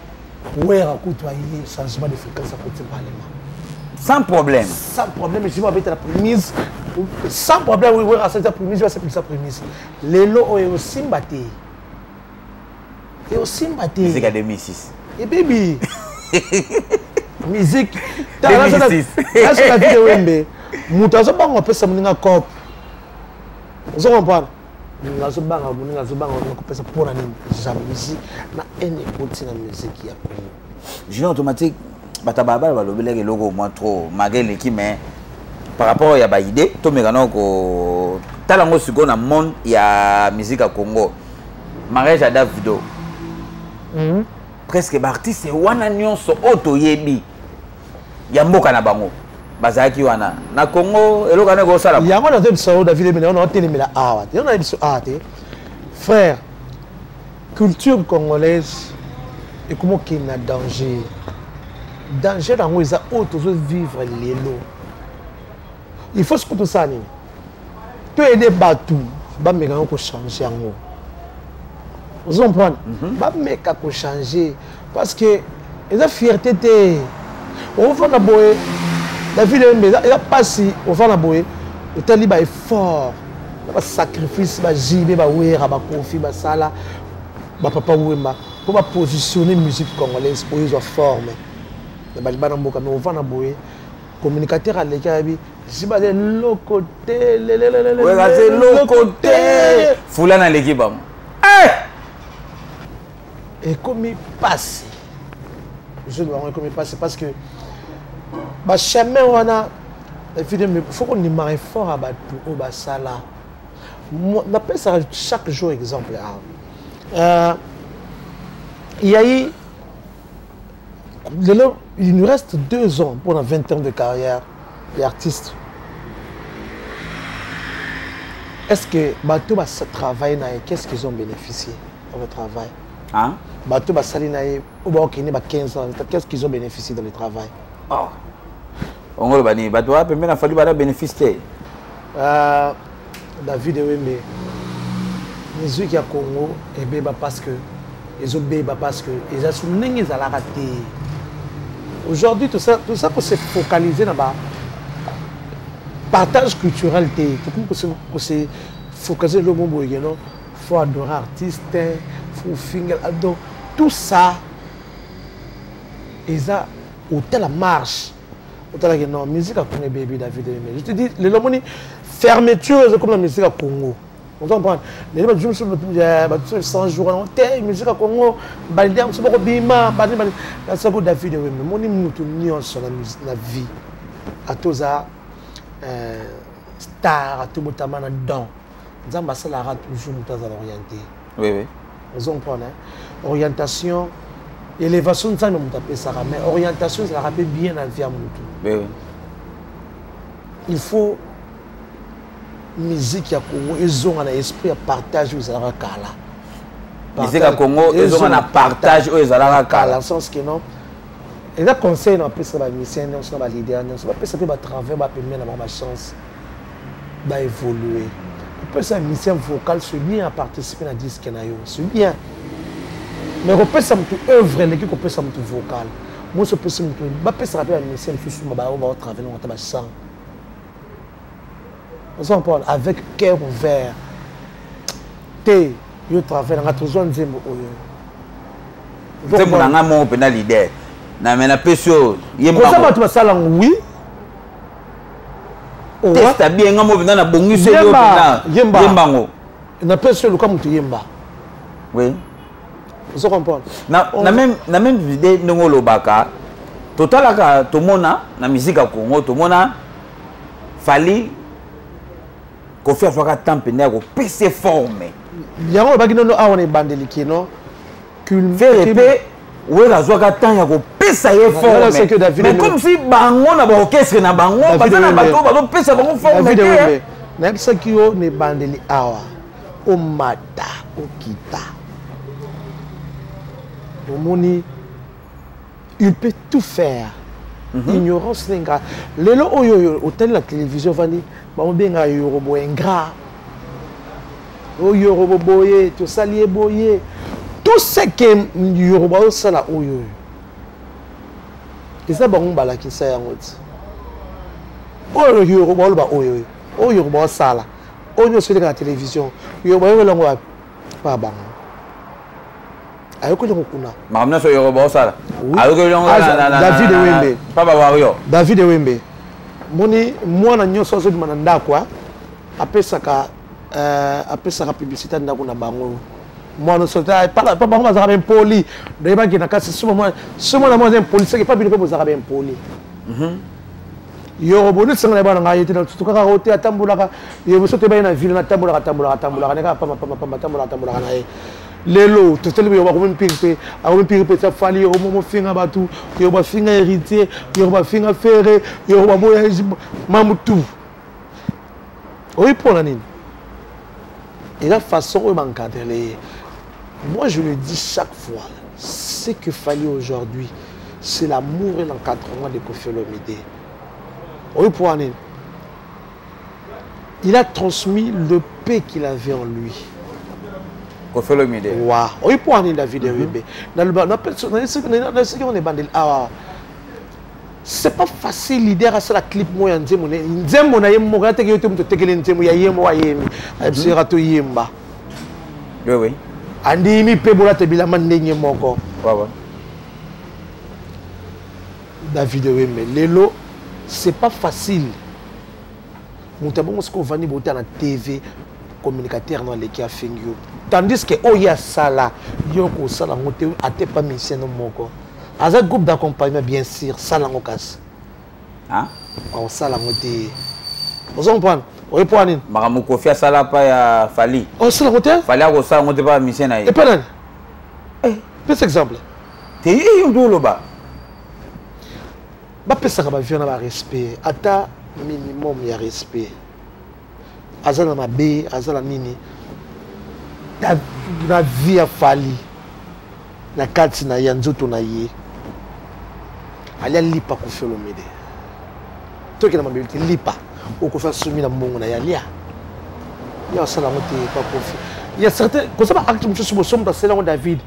wera kutu aye changement de fréquence akoti malema sans problème sans problème ezima abetela primise sans problème wera asalisa primise basepelisa primise lelo oyo osimba te e osimba te musique ya 2006 ebebi musique nasoka video wembe moto azobanga apesa moninga cope ozo comprendre moninga azobanga moninga azobanga wana kopesa mpo na nini jalousie na haine ekoti na miziki ya congo junior automatique bato ya balabala balobelaki eloko mwa trop malgré eleki mais par rapport ya baide tomeka nao kotala yango sikoyo na monde ya musique ya congo mariage ya davido mhm. presque baartiste wana nyonso oyo toyebi ya mboka na bango bazalaki wana na congo eloko wana ekosala yango nazo biso yango david emene wana otelemela awa te yango na biso awa te frère culture congolaise ekomi okende na danger danger yango eza oyo tozo vivre lelo il faut sikoyo tosala nini toyede bato bameka yango kochange yango ozo comprendre mhm. bameka kochange parce que eza fierté te ofanda boye na ville yembe eza mpasi ofanda boye otali ba effort na basacrifice bajibe bawera bakofi basala bapapa wemba mpo bapositionne musique congolaise oyo ezwa forme na balibana mboka me ofanda boye communicateur aleki ayebi zibaza eloko te leleleleleloko te fulana aleki bango eh! ekomi pasi jeune bango ekomi pasi parce que bachemin wana evidemment faut kondima effort ya bato oyo basala napesaka chaque jour exemple awa euh, yai lelo il nous reste deux ans mpona 20 ans de carrière ya artiste est ce que bato batravaille na ye qu'est ce qu'ils ont bénéficié dans le travail hein? bato basali na ye oyo baokende ba 15 ans qu'est ce qu'ils ont bénéficié dans le travail oh. ongoloba nini bato wana pembeni afali bana bénéfice te euh, david ewembe musique ya congo ebeba parce que ezobeba parce que eza su ndenge ezalaka te aujourd'hui toza kose focaliser na ba partage culturel te tokomi kose focaliser eloko boye non faut adorer artiste faut finger donc tout ça eza otala marche otalaki non musique ya congo ebebi david eleme je te dis lelo omoni fermeture eza comme na musique ya congo oza comprendre lelo bato mosusu bato cent jour yango te musique ya congo balidi ya mosusu bakobima bani bani nasako david eleme omoni motu nyonso na vie ata oza euh, star ata obotama na don nzambe asalaka toujours moto azala orienté oui, oui. ozo comprendre hein? orientation élévation nzambe moto apesaka mais orientation ezalaka mpe bien na vie ya motu oui, oui. il faut musique ya congo ezonga na esprit ya partage oyo ezalaka kala musique ya congo ezonga na partage oyo ezalaka kala sens que non eza conseil na apesa bamisien nyonso na balider nyonso bapesa mpe batravers bapembe na bango bachance ba évoluer kopesa musicien vocal c'est bien à participer na disque na yo c'est bien mais kopesa motu œuvre eleki kopesa motu vocal mosi opesi motu bapesaka mpe bamusicien mosusu ma baoyo baotravele ngo ata bachant oza comprendre avec cœur ouvert te yo travail nanga tozwa nzembo oyo nzembo na ngai moko mpenza lider na me napesi oyo ye oza bato basalango oui testa bien nga mobina na bongisi yo bina yemba yango na pesi yo luka mutu yemba oui ozo comprendre na oh. na même na même idée ndenge olobaka totalaka tomona na musique ya Congo tomona Fally Koffi afaka temps mpende ya kopesa forme yango olobaki nono awa na ebandeli kino culmpe wera azwaka temps ya kopesa ye forme comme si bango na baorchestre na bango baza na bato bazopesa bango forme te nayebisaki yo na ebandeli awa omata okita omoni il peut tout faire mm -hmm. ignorance nenga lelo oyo otali na télévision vani bamobenga yorobo ingrat o yorobo boye tosali ye boye tout ce que yorobo azosala oyo oyo eza bango balakisa yango ti oyo yorobo aloba oyo oyo oyo yorobo asala oyo nyonso eleka na télévision yorobo ayokela yango wapi pa bango ayokeli yango kuna makambo nyonso yorobo osala ayokeli yango david ewembe pa bawario david ewembe moni mwana nyonso azobima na ndako apesaka euh, apesaka publicité ndako na bango mwana sota pala pa bango bazaka impoli doye bakenda kasi somo mwana somo na mwana impoli seke pa bino pe bozaka impoli mhm. yoko boni sanga na bana ngai te tutu kaka ote atambolaka ye boso te baye na ville na tambolaka tambolaka tambolaka neka pama pama pama tambolaka tambolaka na ye lelo totali boyo bakomi mpiri mpe akomi mpiri mpe safali yoko mo mofinga bato yoko bafinga héritier yoko bafinga ferre yoko baboya mambo tout oyebi mpo na nini eza façon oyo bankadrele ye moi je le dis chaque fois ce que fali aujourd'hui c'est l'amour et l'encadrement de kofi olomide oyebi mpo na nini il a transmis le paix qu'il avait en lui kofi olomide wa oyebi mpo na nini david oyebe nalobanaesiki on ebandeli awa c'est pas facile leader asala clip moko ya nzembo na nzembo na ye moko ateke yo te moto otekeli nzembo ya ye moko ayemi ayebisaka mhm. toyemba wewe andimi mpe bolata bilamba ndenge moko wawa david wembe lelo c'est pas facile moto abongo soki ovandi bouta na tv communicateur no aleki afingi yo tandis que oyo ye asala yo kosala yango te ate pa misien no moko aza groupe d'accompagnement bien sûr sala yango kasi osala yango te ozo comprendre oye mpo ya nini makambo kofi asala mpa ya fali osala yango te fali akosala yango te mpa ya misie na ye epa nani eh. pesa exemple te ye yo nde oloba bapesaka bavio na barespect ata minimum ya respect aza na mabe aza na nini na, na vie ya fali na kati na ya nzoto na ye alia lipa kofi olomide toki na mabeli te lipa okofi asumi na mbongo na ye alia ye asala yango te pakofi ya certain koza baacte mosusu bosomba asala yango david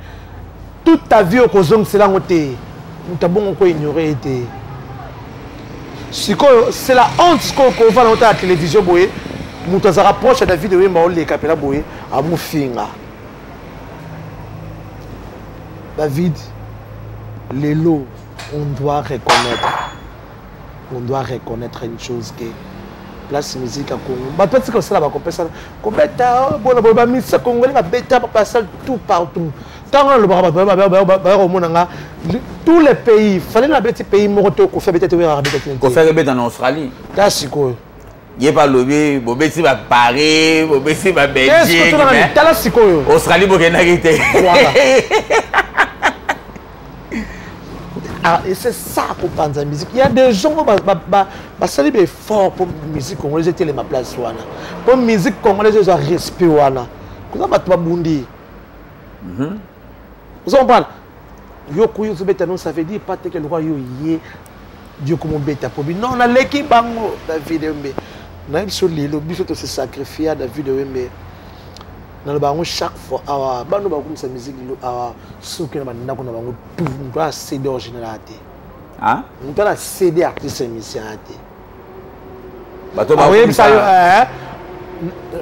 toute ta vie okozongisela yango te moto abongo ko ignore ye te sikoyo c'est la honte sikoyo kova na otala télévision boye moto azalaka proche ya david oyemba oleka mpela boye amofinga david lelo on doit reconnaître on doit reconnaître une chose que place musique ya congo bato batika kosala bakopesana kobeta oh, bona boye bamisi ya congolais babeta basala tout partout ntango nalobaka bato baya komona nga tous les pays fale nabeti pays moko te okofia beta te oyaka beta te kofia ebeta na australie ta sikoyo ye pa lobi bobeti ba paris bobeti ba belgique mais tala sikoyo australie bokendaki te Ah, et c'est ça qu'on pense la musique. Il y a des gens qui basali ba, ba, effort pour la musique congolaise était ma place wana. Pour la musique congolaise ils ont respect wana. Kuza batu ba bundi. Mhm. Vous en parlez. Yo kuyo zobeta non ça veut dire pas que le roi yo yé dioko mobeta pobi non naleki bango david wembe nayebi biso lelo biso tose sacrifia david wembe naloba yango chaque fois awa bano bakomisa musique lelo awa soki na bandako na bango tu moto ana cd original aya te moto ana cd artiste ya musicien aya te akoyebisa yo eh, eh.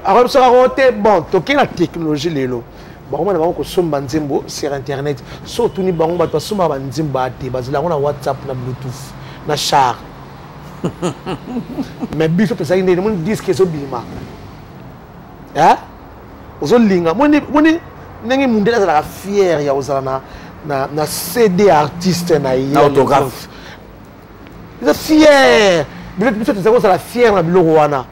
akoyebisa yango te bon tokei na technologie lelo bango bana bango kosomba nzembo sur internet so otuni bango bato basombaka banzembo baa te bazela yango na whatsapp na bluetooth na char mais biso tozalaki ndenge moni diske ezobima eh? ozolinga moni ndenge mundele azalaka fiere ya kozala na cd artiste na ye eza fière biso tozali kozala fière na biloko wana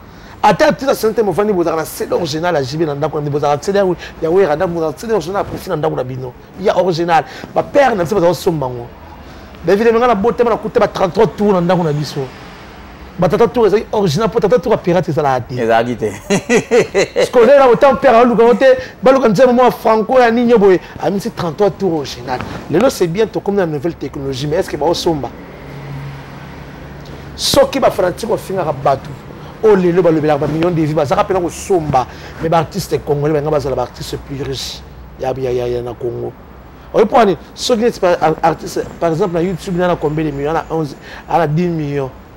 ata ti na sante mofandi bozalaka na cd original ya jb na ndako na bozalaka cd ya wera ndako bozalaka cd original ya presi na ndako na bino ya original bapere na biso bazala kosomba yango david emenga na botema na kuta ba 33 tour na ndako na biso batata tour ezalaki original mpo tata tour ya pirate ezalaka te ezalaki te sikolela otango pere aluka yango te baluka nzembo mwa franco ya nini yo boye amisi 33 tour original lelo c'est bien tokomi na nouvelle technologie mais est ce que baosomba soki bafanatike bafingaka bato oyo lelo balobelaka bamillion de vie bazalaka mpena kosomba mais baartiste congolais banga bazala baartiste plus riche ya na congo oyo mpo ani soki neti artiste par exemple na youtube nana combien de million ana 10 million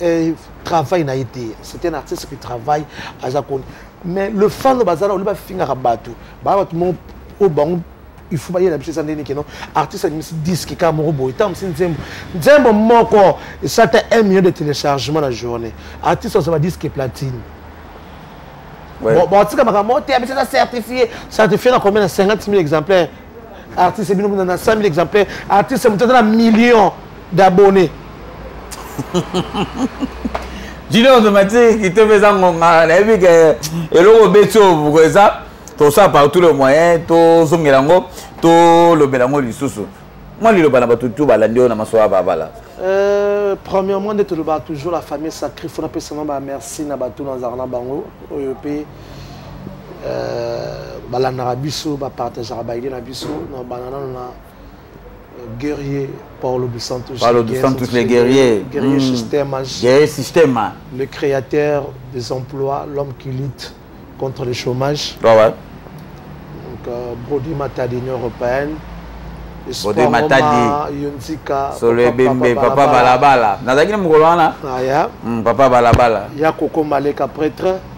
eh, travail na ye te c'est un artiste qui travaille aza koni mais le fano bazala oli bafingaka bato baa bato moko oyo bango il faut bayela biso eza ndenge keno artiste abimisi diske kaka moko boye ntango misi nzembo nzembo moko esata 1 million de téléchargement na journée artiste azwa badiske platine botika makambo te abisi eza certifie certifie na combien na 50 000 exemplaire artiste bino kuna na 100 000 exemplaire artiste moto aza na million d'abonné junior automatique to mpeza ngonga nayebi ke eloko obeti oyo eza tosala par tout le moyen tozongela yango tolobela yango lisusu mwa liloba na bato tu balandi oyo na maso ya babala Euh, premièrement nde tolobaka toujours la famille sacrifo napesana bamerci na bato nazalaka na bango oyo mpe euh, balandaka biso bapartageaka baide na biso na banda nano na euh, guerrier Paulo dos Santos Paulo dos Santos le guerrier guerrier mm. système guerrier système le créateur des emplois l'homme qui lutte contre le chômage ouais, ouais. donc euh, Brody Mata de l'Union européenne bode matadi solo ebembe papa balabala nazalaki na mokolo wana ah, hmm, papa balabala ya kokomba leka pretre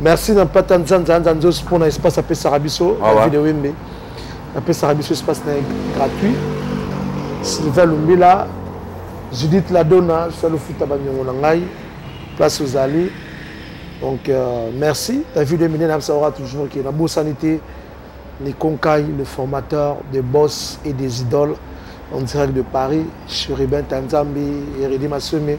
merci na mpata nzanza anza nzosi mpo na espace apesaka biso ah na video wembe apesaka biso espace na ye gratuit sylvain lumbila judith ladona salofuta banyongo na ngai place ozali donc euh, merci la vie de mine nabisa ora toujours ke nabosani te nikonkai le formateur des boss et des idoles en direct de paris chérubin tanzambi eridi masome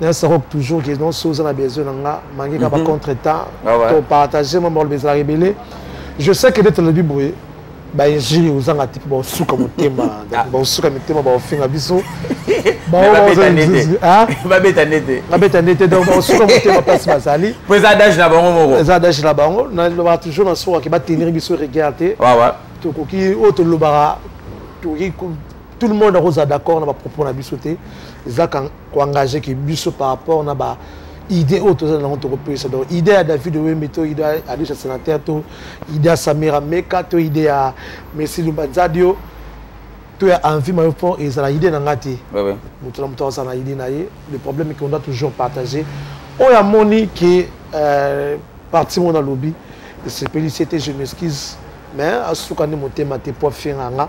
nayesa rock toujours ke non soki oza na besoin na nga mange ka bacontre temps to partage mwa maloba ezalaka ebele je sais que ndete alobi boye bainjili ozanga te mpe baosuka motema baosuka mitema baofinga biso babeta ndete babeta ndete donc baosuka motema place bazali po eza adage na bango moko eza adage na bango nalobaka toujours na sokake batenir biso regard te tokoki oyo tolobaka tokoki tout le monde akozala d'accord na bapropos na biso te eza koengage ke biso par rapport na ba idée oyo tozali nango tokopesa donc idée ya david owembe to idée ya alisha sénateur to idée ya samira meka to idée ya messi lumbanzadio to ya envie mayo fort ezala idée na ngai te moto na moto azala na idée na ye le problème qu'on doit toujours partager oyo amoni ke euh, parti mona lobi esepelisi ete je m'excuse mais asuka nde motema te po afinganga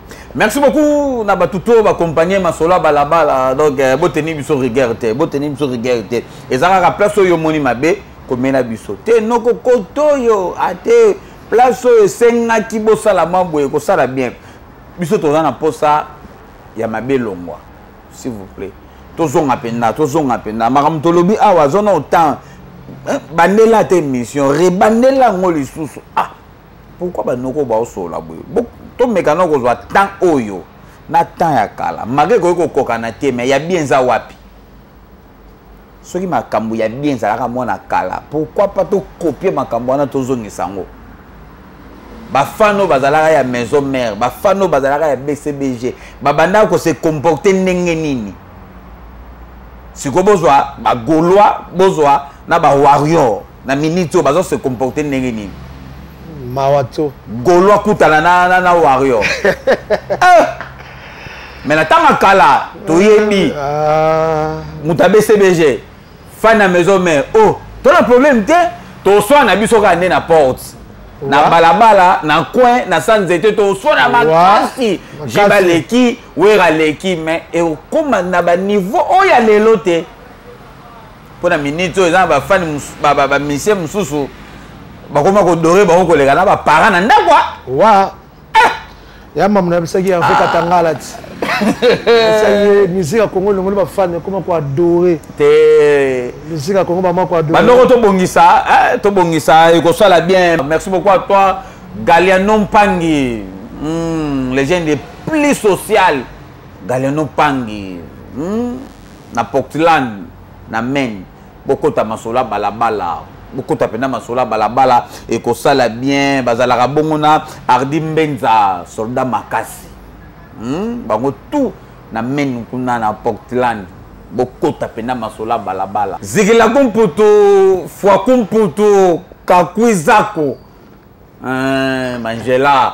merci beaucoup na bato to bacompagne masolo ya balabala donc eh, boteni biso rigueur te boteni biso rigueur te eza kaka place oyo omoni mabe komela biso te noko koto oyo ate place oyo esengaki bosala mwa boye kosala bien biso toza na mposa ya mabe longwa s'il vous plaît tozonga mpenza tozonga mpenza makambo tolobi awa azona otemps eh, bandela te émission rebandela yango lisusu ah pourquoi banoko baosolola boye tomekana kozwa temps oyo na temps ya kala maka ekoki kokokana te mai ya bien eza wapi soki makambo ya bien ezalaka mwana kala pourkui pas tokopie makambo wana tozongisa yango bafane oyo bazalaka ya maison mare bafane oyo bazalaka ya bcbg babandaka kose comporte ndenge nini sikoyo bozwa bagaulois bozwa na bawarrior na minute oyo bazo se comporte ndenge nini mawa to golo akutana na, na, na wario eh! me na ntango kala toyebi ah. moto ya bcbg fan ya maison mère o oh, to na problème te toswana biso kaka nde na porte na balabala na coin na sa nzete toswana makasi je baleki wera aleki mais ekokoma na baniveau oyo ya lelo te mpo na minute oyo eza na bafani bamisie mosusu bakoma kodore bango koleka na baparent na ndako wa ya mamu nayebisaki ya mpe katangala ti ye musique ya congo elongoli bafane ekoma koadore te musique ya congo bama koadore bandoko tobongisa eh, tobongisa ekosala bien merci beaucoup à toi galiano mpangi hmm, legende de plus sociale galiano mpangi hmm, na portland na maine bokota masolo ya balabala bokota mpenza masolo ya balabala ekosala bien bazalaka bongo na ardi mbenza soldat makasi hmm? bango tout na maine kuna na portland bokota mpenza masolo ya balabala zikila kumputu fwa kumputu kakuizako eh, manjela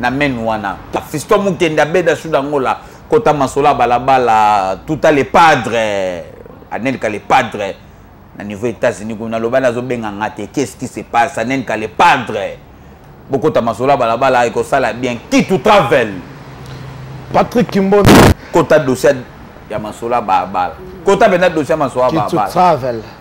na menu wana fiston mukende abeda suda ngola kota masolo ya balabala tuta le padre anelka le padre na niveau états-unis kuna naloba nazobenga nga te qu'est-ce qui se passe anelka le padre bokota masolo ya balabala ekosala bien qui to travel patrick kimbondo kota dossier ya masolo ya balabala kota mpenza dossier ya masolo ya balabala